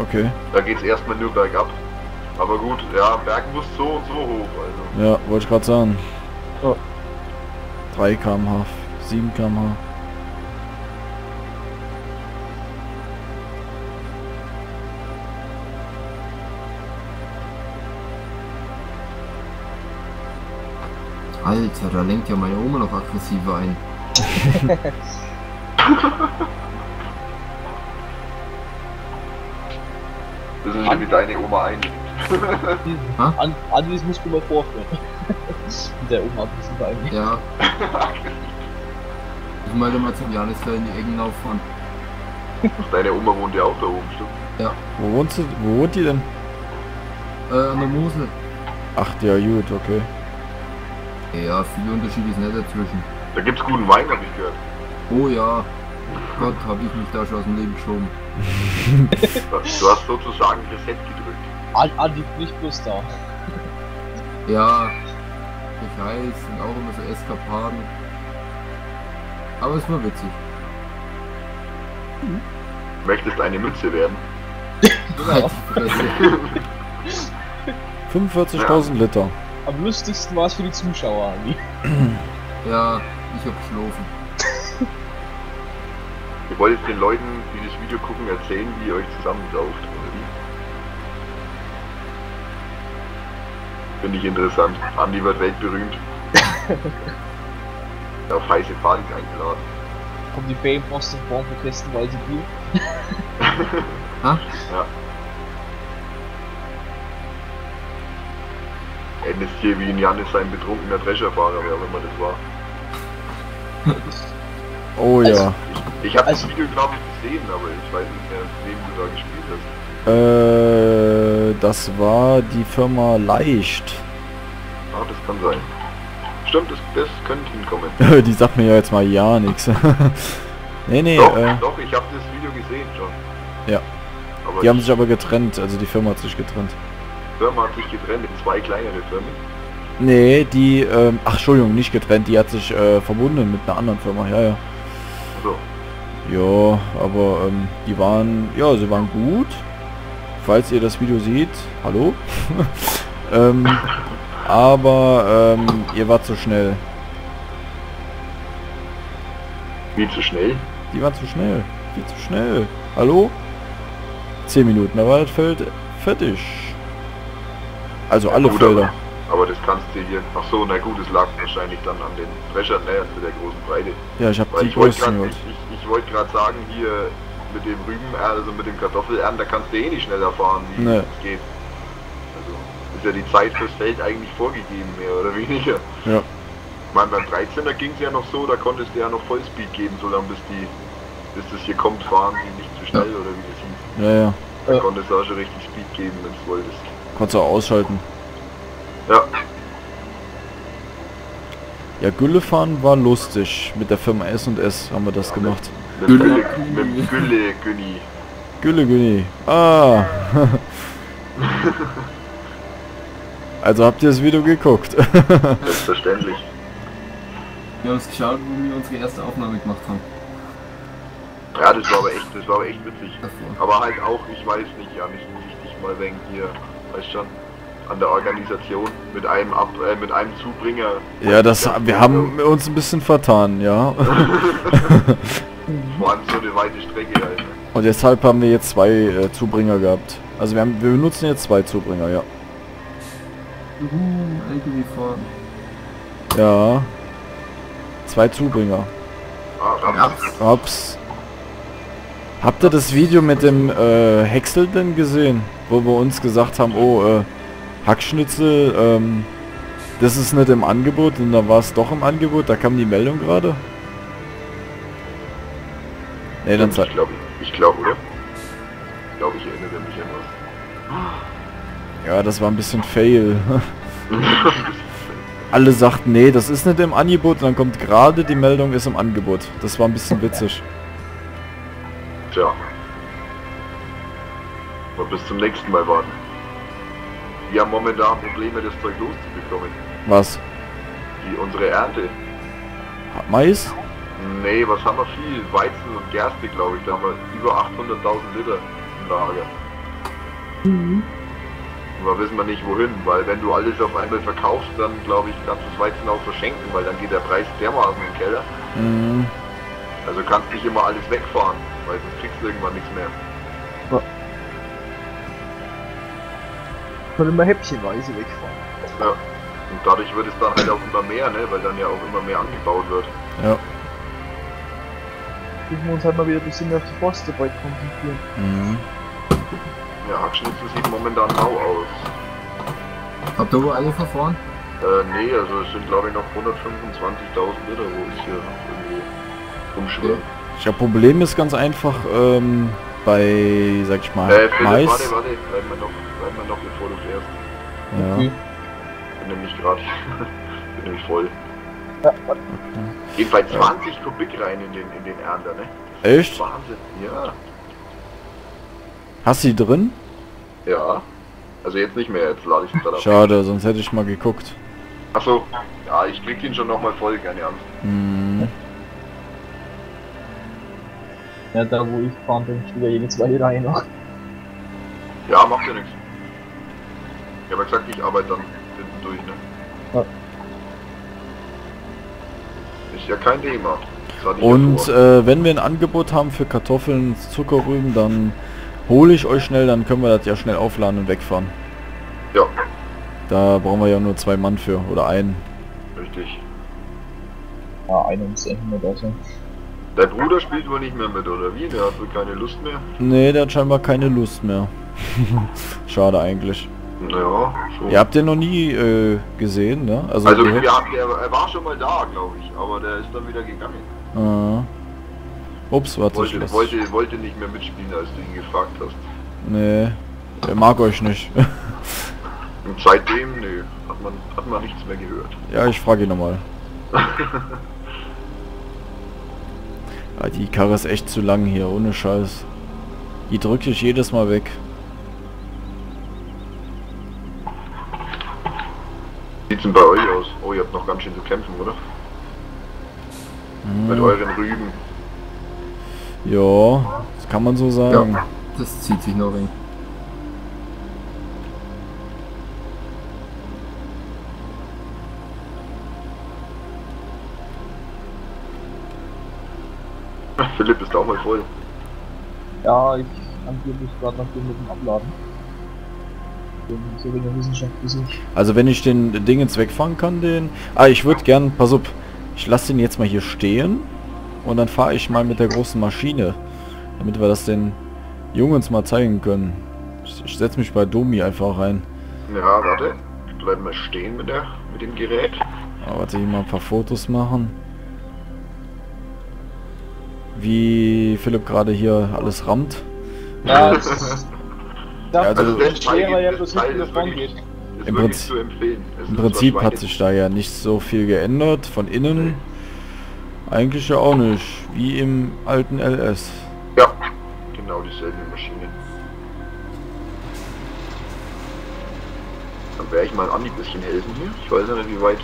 Okay. da geht es erstmal nur bergab. Aber gut, ja, Berg muss so und so hoch, also. Ja, wollte ich gerade sagen. Ja. 3 km/h, 7 km/h. Alter, da lenkt ja meine Oma noch aggressiver ein. <laughs> Das ist schon wie deine Oma ein. An, Andi, das musst du mal vorstellen. <laughs> Der Oma hat bisschen eigentlich. Ja. Ich meinte mal zum Janis da in die Ecken auffahren. <laughs> Deine Oma wohnt ja auch da oben, stimmt? Wo wohnt sie, wo wohnt die denn? Äh, an der Mosel. Ach, ja gut, okay. Ja, viel Unterschied ist nicht dazwischen. Da gibt's guten Wein, habe ich gehört. Oh ja. Gott, hab ich mich da schon aus dem Leben geschoben. <laughs> Du hast sozusagen Reset gedrückt. An- Andi nicht bloß da. <laughs> Ja, unglaublich heiß und auch immer so Eskapaden. Aber es war witzig. Möchtest eine Mütze werden? Die Fresse. 45.000 Liter. Am lustigsten war es für die Zuschauer, Andi. <clears throat> Ja, ich hab geschlafen. <laughs> Ihr wollt jetzt den Leuten, die das Video gucken, erzählen, wie ihr euch zusammensauft, Finde ich interessant. Andi wird weltberühmt. <laughs> Auf heiße Partys eingeladen. Kommt die Fame Post in Form für kästenweise Bier. Endest hier wie in Janis sein betrunkener Drescherfahrer, wer auch immer das war. Oh ja. Ich, ich habe Also- das Video, glaube ich, gesehen, aber ich weiß nicht mehr, wem du da gespielt hast. Äh, das war die Firma Leicht. Ah, das kann sein. Stimmt, das, das könnte hinkommen. <laughs> die sagt mir ja jetzt mal ja nichts. <laughs> nee, nee, doch, äh, doch, ich habe das Video gesehen schon. Ja. Aber die haben sich aber getrennt, also die Firma hat sich getrennt. die Firma hat sich getrennt in zwei kleinere Firmen. Nee, die, ähm, ach Entschuldigung, nicht getrennt, die hat sich äh, verbunden mit einer anderen Firma, ja, ja. So, Ja, aber ähm, die waren, ja, sie waren gut. Falls ihr das Video seht, hallo. <laughs> ähm, aber ähm, ihr wart zu schnell. wie zu schnell. Die waren zu schnell. Viel zu schnell. Hallo? 10 Minuten, da war das Feld fertig. Also alle Gut, Felder. Aber das kannst du hier. Ach so, na gut, es lag wahrscheinlich dann an den Dreschern, ne, zu der großen Breite. Ja, ich habe die ich wollte gerade sagen, hier mit dem Rüben, also mit dem Kartoffelernten, da kannst du eh nicht schneller fahren, wie Nee. es geht. Also ist ja die Zeit fürs Feld eigentlich vorgegeben, mehr oder weniger. Ja. Ich meine, beim 13er ging es ja noch so, da konntest du ja noch Vollspeed geben, solange bis die bis das hier kommt, fahren die nicht zu schnell oder wie das hieß. Ja, ja. Da Ja. konntest du auch schon richtig Speed geben, wenn du wolltest. Konntest du auch ausschalten. Ja, Ja, Gülle fahren war lustig. Mit der Firma S&S haben wir das gemacht. Mit, Gülle. Gülle, mit dem Gülle, Günni. Gülle Günni. Ah. <laughs> also habt ihr das Video geguckt? <laughs> Selbstverständlich. Wir haben es geschaut, wo wir unsere erste Aufnahme gemacht haben. Ja, das war aber echt, das war aber echt witzig. Davor. Aber halt auch, ich weiß nicht, ja, nicht dich mal wegen hier, weißt schon, an der Organisation mit einem Ab äh, mit einem Zubringer. ja, das wir haben uns ein bisschen vertan, ja. <laughs> Vor allem so eine weite Strecke halt. Und deshalb haben wir jetzt zwei äh, Zubringer gehabt. Also wir, haben, wir benutzen jetzt zwei Zubringer, ja. Juhu, LKW fahren. Ja. Zwei Zubringer. Ah, Raps. Ups. Habt ihr das Video mit dem äh, Häcksel denn gesehen? Wo wir uns gesagt haben, oh, äh, Hackschnitzel, ähm, das ist nicht im Angebot und da war es doch im Angebot, da kam die Meldung gerade. Nee, dann zeig. ich glaube, ich glaube, oder? Ich glaube, ich erinnere mich an Ja, das war ein bisschen fail. was. <laughs> Alle sagten, nee, das ist nicht im Angebot und dann kommt gerade die Meldung, ist im Angebot. Das war ein bisschen witzig. Tja. Mal bis zum nächsten Mal warten. Wir haben momentan Probleme, das Zeug loszubekommen. Was? Die unsere Ernte. Mais? Nee, was haben wir viel? Weizen Gerste, glaube ich. Da haben wir über 800.000 Liter im Lager. Und da wissen wir nicht wohin, weil wenn du alles auf einmal verkaufst, dann glaube ich, kannst du das Weizen auch verschenken, weil dann geht der Preis dermaßen in den Keller. Mhm. Also kannst nicht immer alles wegfahren, weil sonst kriegst du irgendwann nichts mehr. Kann immer häppchenweise wegfahren. Ja. Und dadurch wird es dann halt auch immer mehr, ne? weil dann ja auch immer mehr angebaut wird. Ja. Müssen wir uns halt mal wieder ein bisschen mehr auf die Forstarbeit konzentrieren. Mhm. Ja, Hackschnitzel sieht momentan mau aus. Habt ihr wohl alle verfahren? Äh, nee, also es sind glaube ich noch 125.000 Liter, wo ich hier irgendwo rumschwirre. Ja, Problem ist ganz einfach, ähm, bei, sag ich mal, Äh, Philipp, Mais. warte, warte, bleib mal noch, bleib mal noch, bevor du fährst. Ja. Okay. Bin nämlich gerade, <laughs> bin nämlich voll. Ja, warte. Jedenfalls 20 Kubik rein in den, in den Ernter, ne? Echt? Wahnsinn, ja. Hast du die drin? Ja. Also jetzt nicht mehr, jetzt lade ich es gerade auf. Schade, sonst hätte ich mal geguckt. Achso, ja, ich krieg ihn schon nochmal voll, keine Angst. Hm. Ja, da wo ich fahren bin, steht ja jede zweite Reihe noch. Ja, macht ja nichts. Ich habe ja gesagt, ich arbeite dann hinten durch, ne? Ja. Ist ja kein Thema. Und äh, wenn wir ein Angebot haben für Kartoffeln, Zuckerrüben, dann hole ich euch schnell, dann können wir das ja schnell aufladen und wegfahren. ja, Da brauchen wir ja nur zwei Mann für oder einen. richtig. Ja, eine muss enden oder so. Dein Bruder spielt wohl nicht mehr mit, oder wie? Der hat wohl keine Lust mehr. Nee, der hat scheinbar keine Lust mehr. <laughs> Schade eigentlich. Naja, so. Ihr habt den noch nie äh, gesehen, ne? Also, Also wir hatten, er, war schon mal da, glaube ich, aber der ist dann wieder gegangen. Ah. Ups, warte, ich Wollte, lass- wollte, wollte nicht mehr mitspielen, als du ihn gefragt hast. Nee, der mag euch nicht. <laughs> Und seitdem, nö, hat man, hat man nichts mehr gehört. ja, ich frage ihn nochmal. <laughs> Ah, die Karre ist echt zu lang hier, ohne Scheiß. Die drücke ich jedes Mal weg. Sieht's denn bei euch aus? Oh, ihr habt noch ganz schön zu kämpfen, oder? Mit Hm, euren Rüben. ja, das kann man so sagen. Ja, das zieht sich noch ein. Philipp ist auch mal voll. Ja, ich angeblich gerade noch den mit dem Abladen. So in der Wissenschaft wissen. Also wenn ich den Ding jetzt wegfahren kann, den... Ah, ich würde gern... Pass auf, ich lasse den jetzt mal hier stehen. Und dann fahre ich mal mit der großen Maschine. Damit wir das den Jungs mal zeigen können. Ich, ich setze mich bei Domi einfach rein. Ja, warte. Bleib mal stehen mit, der, mit dem Gerät. Aber warte, hier mal ein paar Fotos machen. Wie Philipp gerade hier alles rammt. Ja, das ist. Ja, also also schwerer ja das bloß ist davon geht. ist Im Prinzip- empfehlen. Im Prinzip hat sich da ja nicht so viel geändert. Von innen eigentlich ja auch nicht. Wie im alten LS. Ja, genau dieselbe Maschine. Dann wäre ich mal an ein bisschen helfen hier. Ich weiß ja nicht, wie weit.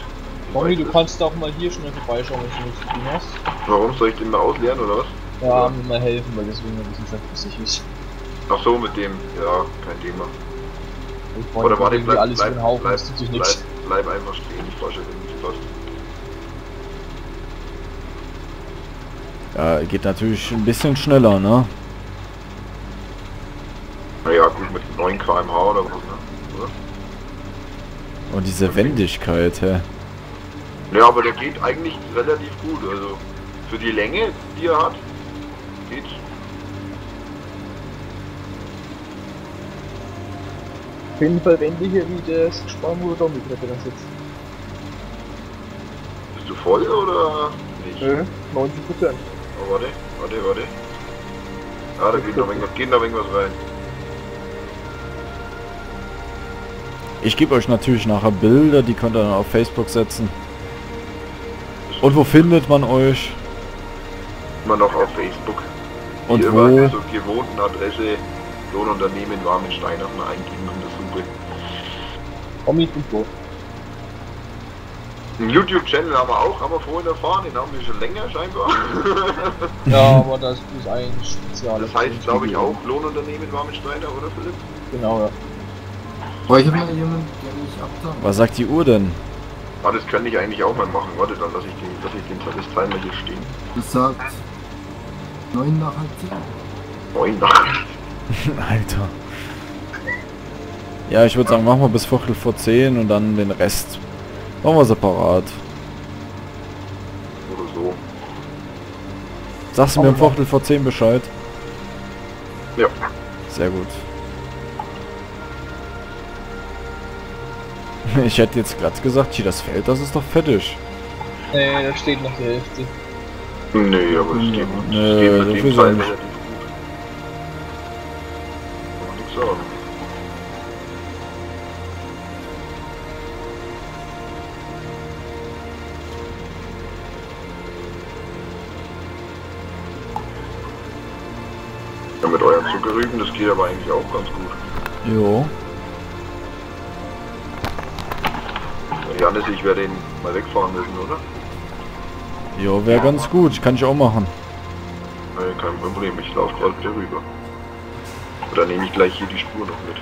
Tommy, du kannst auch mal hier schnell vorbeischauen, wenn du nichts zu tun hast. Warum soll ich den mal ausleeren oder was? Ja, mir mal helfen, weil deswegen eine Wissenschaft für sich ist. Ach so, mit dem. Ja, kein Thema. Ich Oder warte, irgendwie bleib, alles bleib, Haufen, bleib, bleib, nichts. bleib einfach stehen. Ich forsche, wenn es passt. Ja, geht natürlich ein bisschen schneller, ne? Naja, gut, mit 9 km/h oder was, ne? Oder? Und diese Wendigkeit, hä? Ja, aber der geht eigentlich relativ gut. Also für die Länge, die er hat, geht. Auf jeden Fall wendiger wie das Sparmotor Tommy, der da sitzt. Bist du voll oder nicht? Nö, 90 Prozent. Oh, warte, warte, warte. Ja, da geht noch irgendwas, geht noch irgendwas rein. Ich gebe euch natürlich nachher Bilder, die könnt ihr dann auf Facebook setzen. Und wo findet man euch? Immer noch auf Facebook. Und Hier immer wo? zur gewohnten Adresse Lohnunternehmen Warmensteinachen eingeben Suche. Tommy und so. Einen YouTube-Channel haben wir auch, haben wir vorhin erfahren, den haben wir schon länger scheinbar. <laughs> Ja, aber das ist ein spezielles. Das heißt, glaube ich, auch Lohnunternehmen Warmensteiner, oder Philipp? Genau, ja. Aber ich habe mal jemanden, der mich abtan. Was sagt die Uhr denn? Ah, das könnte ich eigentlich auch mal machen. Warte, dann lasse ich den, lasse ich den das Timer hier stehen. Das sagt 9 nach halb 10. Neun nach. <laughs> Alter. Ja, ich würde sagen, machen wir bis Viertel vor 10 und dann den Rest machen wir separat. Oder so. Sagst du mir um Viertel vor 10 Bescheid? Ja. Sehr gut. <laughs> Ich hätte jetzt glatt gesagt, hier das Feld, das ist doch fertig. Nee, da steht noch die Hälfte. Nee, aber es Ja. geht, Nee, es geht aber eigentlich auch ganz gut. Jo. Janis, ich werde ihn mal wegfahren müssen, oder? Jo, wäre ganz gut. Kann ich auch machen. Nee, kein Problem, ich laufe gerade wieder rüber. Oder nehme ich gleich hier die Spur noch mit.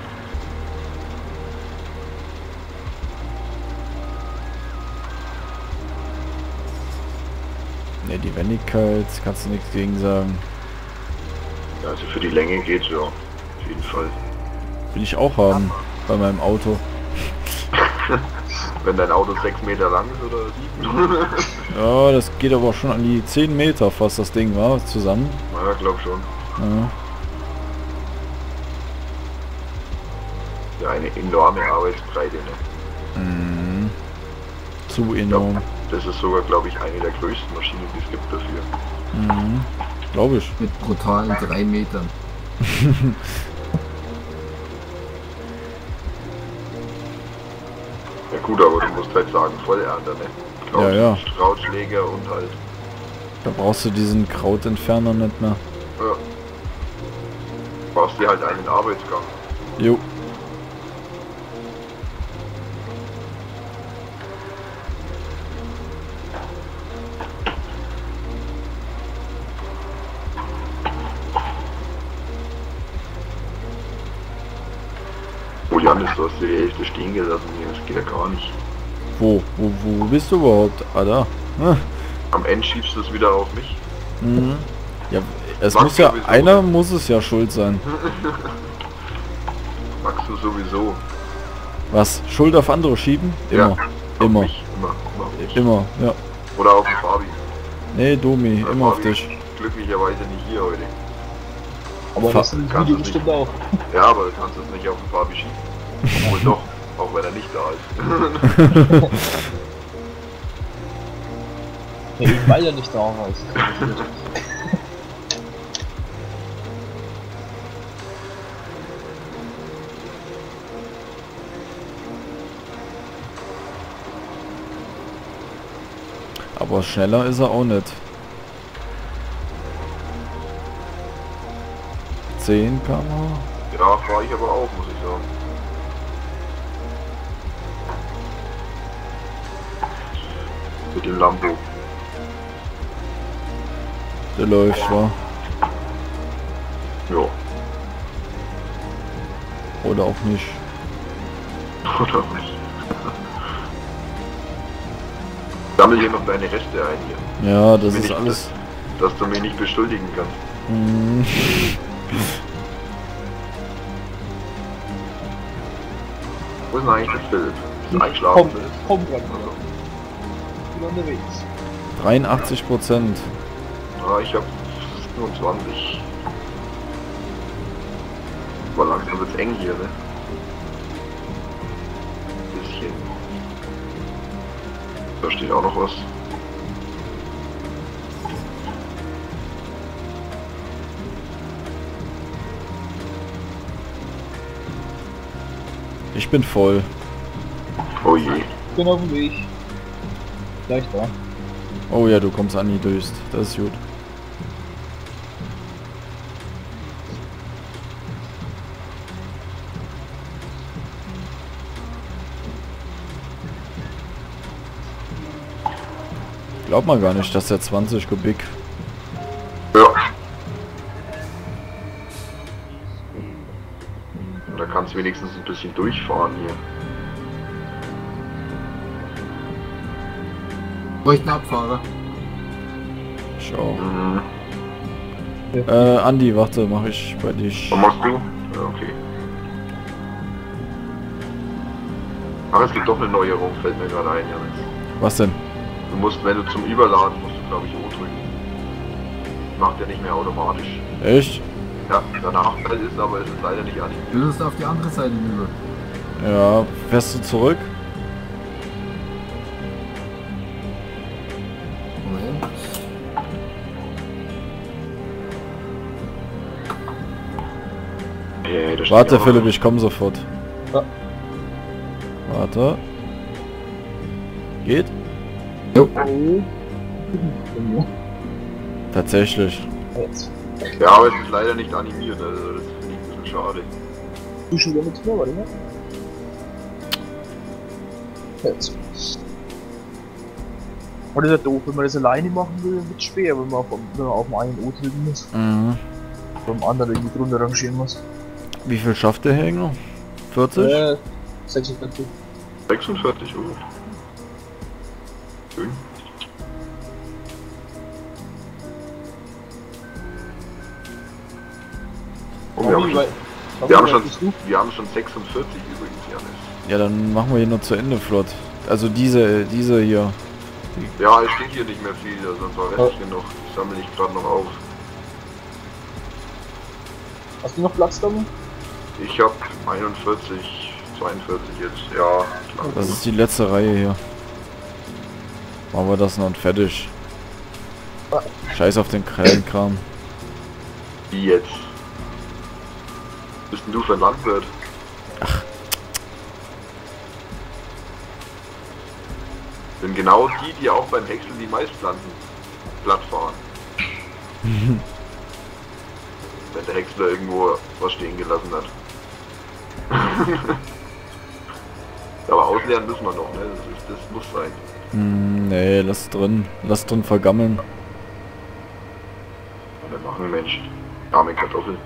Ne, die Wendigkeit kannst du nichts gegen sagen. Ja, also für die Länge geht's ja. Auf jeden Fall. Will ich auch haben. Bei meinem Auto. <laughs> Wenn dein Auto 6 Meter lang ist oder 7? Ja, das geht aber schon an die 10 Meter fast das Ding war zusammen. ja, glaub schon. Ja. Ja, eine enorme Arbeitsbreite, ne? Mhm. Zu enorm. Das ist sogar, glaube ich, eine der größten Maschinen, die es gibt dafür. Mhm. Glaube ich. Mit brutalen drei Metern. <laughs> Ja gut, aber du musst halt sagen, Vollernte, ne? Ja, ja. Krautschläger und halt, Da brauchst du diesen Krautentferner nicht mehr. ja. Brauchst dir halt einen Arbeitsgang. Jo. Oh Janis, du hast dir die Hälfte stehen gelassen geht ja gar nicht. Wo? Wo, wo bist du überhaupt? Ah, da. Ah. Am Ende schiebst du es wieder auf mich. Mhm. Ja, es Max muss ja, sowieso. einer muss es ja schuld sein. <laughs> Magst du sowieso. Was? Schuld auf andere schieben? Immer. Ja, auf Immer. Mich. Immer, immer auf mich. Immer, ja. Oder auf den Fabi. Nee, Domi, Der immer auf Fabi dich. ist Glücklicherweise nicht hier heute. Aber Fa- das du nicht. bestimmt auch. Ja, aber du kannst es nicht auf den Fabi schieben. Obwohl <laughs> doch, auch wenn er nicht da ist. <laughs> Ja, weil er nicht da war. Ist Aber schneller ist er auch nicht. 10 km ja, fahre ich aber auch, Mit dem Lambo. Der läuft, wa? Ja. Oder auch nicht. Oder nicht. <laughs> Sammel hier noch deine Reste ein hier. Ja, das ist alles. Dass du mich nicht beschuldigen kannst. Mhm. <laughs> Wo ist denn eigentlich der Philipp? Ist er eingeschlafen? Komm, komm dran. Also, Ich bin unterwegs. 83 Prozent. ah, ich hab 25. Aber langsam wird's eng hier, ne? Bisschen. Da steht auch noch was. Ich bin voll. Oh je. Ich bin auf dem Weg. Gleich da. Oh ja, du kommst an die Döst. Das ist gut. Glaubt man gar nicht, dass der 20 Kubik. Ja. Da kannst du wenigstens ein bisschen durchfahren hier. Bräuchten Abfahrer. Schau. Mhm. Äh, Andi, warte, mach ich bei dich. Was machst du? Ja, okay. Ach, es gibt doch eine Neuerung, fällt mir gerade ein, Janis. Was denn? Du musst, wenn du zum Überladen musst du glaube ich O drücken. Macht er nicht mehr automatisch. Echt? Ja, der Nachteil ist aber, es ist leider nicht animiert. Du musst auf die andere Seite rüber. Ja, fährst du zurück? Warte, Philipp, ich komme sofort. Ja. Warte. Geht? Oh. Tatsächlich. Jetzt. Ja, aber es ist leider nicht animiert, also das finde ich ein bisschen schade. Du schon wieder mit mir, warte mal. Jetzt. Und das ist ja doof, wenn man das alleine machen will, wird es schwer, wenn man auf, wenn man auf dem einen O drücken muss. Mhm. Beim anderen irgendwie drunter rangieren muss. Wie viel schafft der Hänger? 40? Äh, 46. 46 Uhr. Schön. Oh, wir, haben schon, wir, haben schon, wir haben schon 46 übrigens, Janis. Ja, dann machen wir hier noch zu Ende flott. Also diese, diese hier. Ja, es steht hier nicht mehr viel, sonst war Rest hier noch. Ich sammle ich gerade noch auf. Hast du noch Platz da? Ich habe 41, 42 jetzt, ja. klar. Das ist die letzte Reihe hier. Machen wir das noch fertig. Scheiß auf den Krähenkram. Wie jetzt? Bist denn du für ein Landwirt? Sind genau die, die auch beim Häcksel die Maisplanten platt fahren. <laughs> Wenn der Häcksler irgendwo was stehen gelassen hat. <laughs> Aber ausleeren müssen wir noch, ne? Das, das muss sein. Hm, nee, lass drin. Lass drin vergammeln. Dann machen wir Mensch. Arme Kartoffel.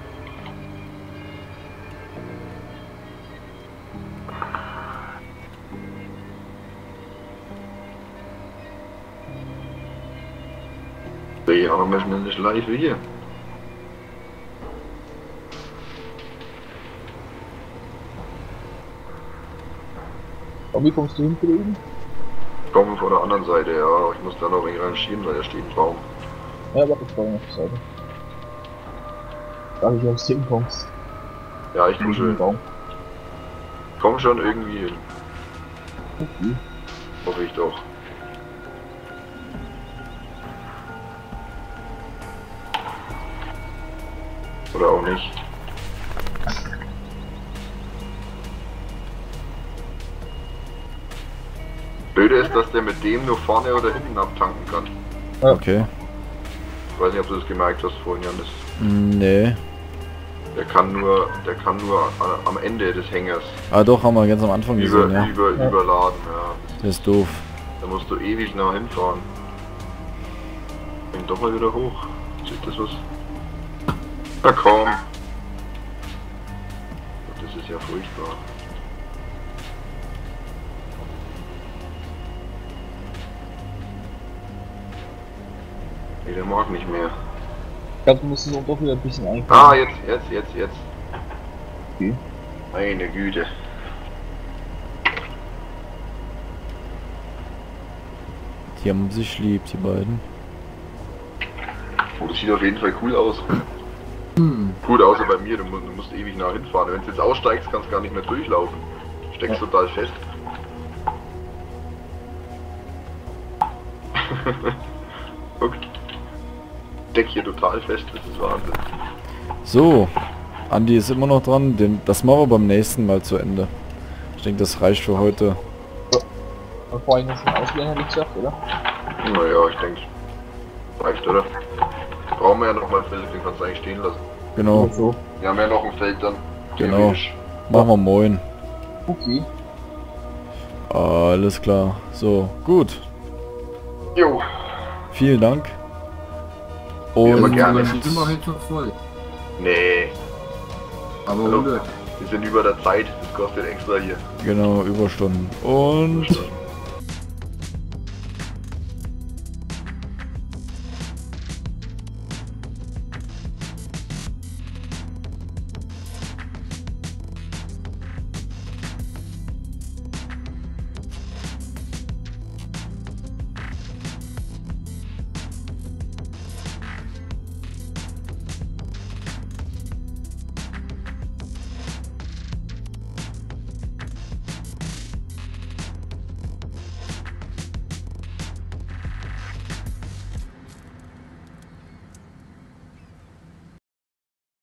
Die Arme sind nicht live wie hier. Wie kommst du hin drüben? Kommen von der anderen Seite, ja. Ich muss da noch ein wenig schieben, weil da steht ein Baum. Ja, warte, ich brauche noch die Seite. Da ich aufs Ding kommst. Ja, ich tu schön. Baum. Komm schon irgendwie hin. Okay. Hoffe ich doch. Oder auch nicht. Blöde ist, dass der mit dem nur vorne oder hinten abtanken kann. Okay. Ich weiß nicht, ob du das gemerkt hast vorhin, Janis. Hm, Nee. Der kann nur, der kann nur a- am Ende des Hängers Ah doch, haben wir ganz am Anfang über, gesehen, ja. über, Ja. überladen. Ja. Der ist doof. Da musst du ewig nah hinfahren. Bring doch mal wieder hoch. Sieht das was? Na komm. Das ist ja furchtbar. Nee, der mag nicht mehr. Ich glaube, du musst es auch doch wieder ein bisschen einfangen. Ah, jetzt, jetzt, jetzt, jetzt. Okay. Meine Güte. Die haben sich lieb, die beiden. Oh, das sieht auf jeden Fall cool aus. Hm. Gut, außer bei mir, du musst, du musst ewig nah hinfahren. Wenn du jetzt aussteigst, kannst du gar nicht mehr durchlaufen. Steckst total fest. <laughs> <laughs> Guck. Steck hier total fest, das ist Wahnsinn. So, Andi ist immer noch dran. Den, das machen wir beim nächsten Mal zu Ende. Ich denke, das reicht für heute. Und vorhin schon ausleihen, hätte ich gesagt, oder? Naja, ich denke, reicht, oder? Brauchen wir ja noch mal ein Feld, den kannst du eigentlich stehen lassen. Genau, so. Wir haben ja noch ein Feld dann. Genau. Machen wir moin. Okay. Alles klar. So, gut. Jo, Vielen Dank. Immer Und gerne. Die sind wir jetzt noch voll. nee, Aber Hallo. 100. wir sind über der Zeit, das kostet extra hier. genau, Überstunden. Und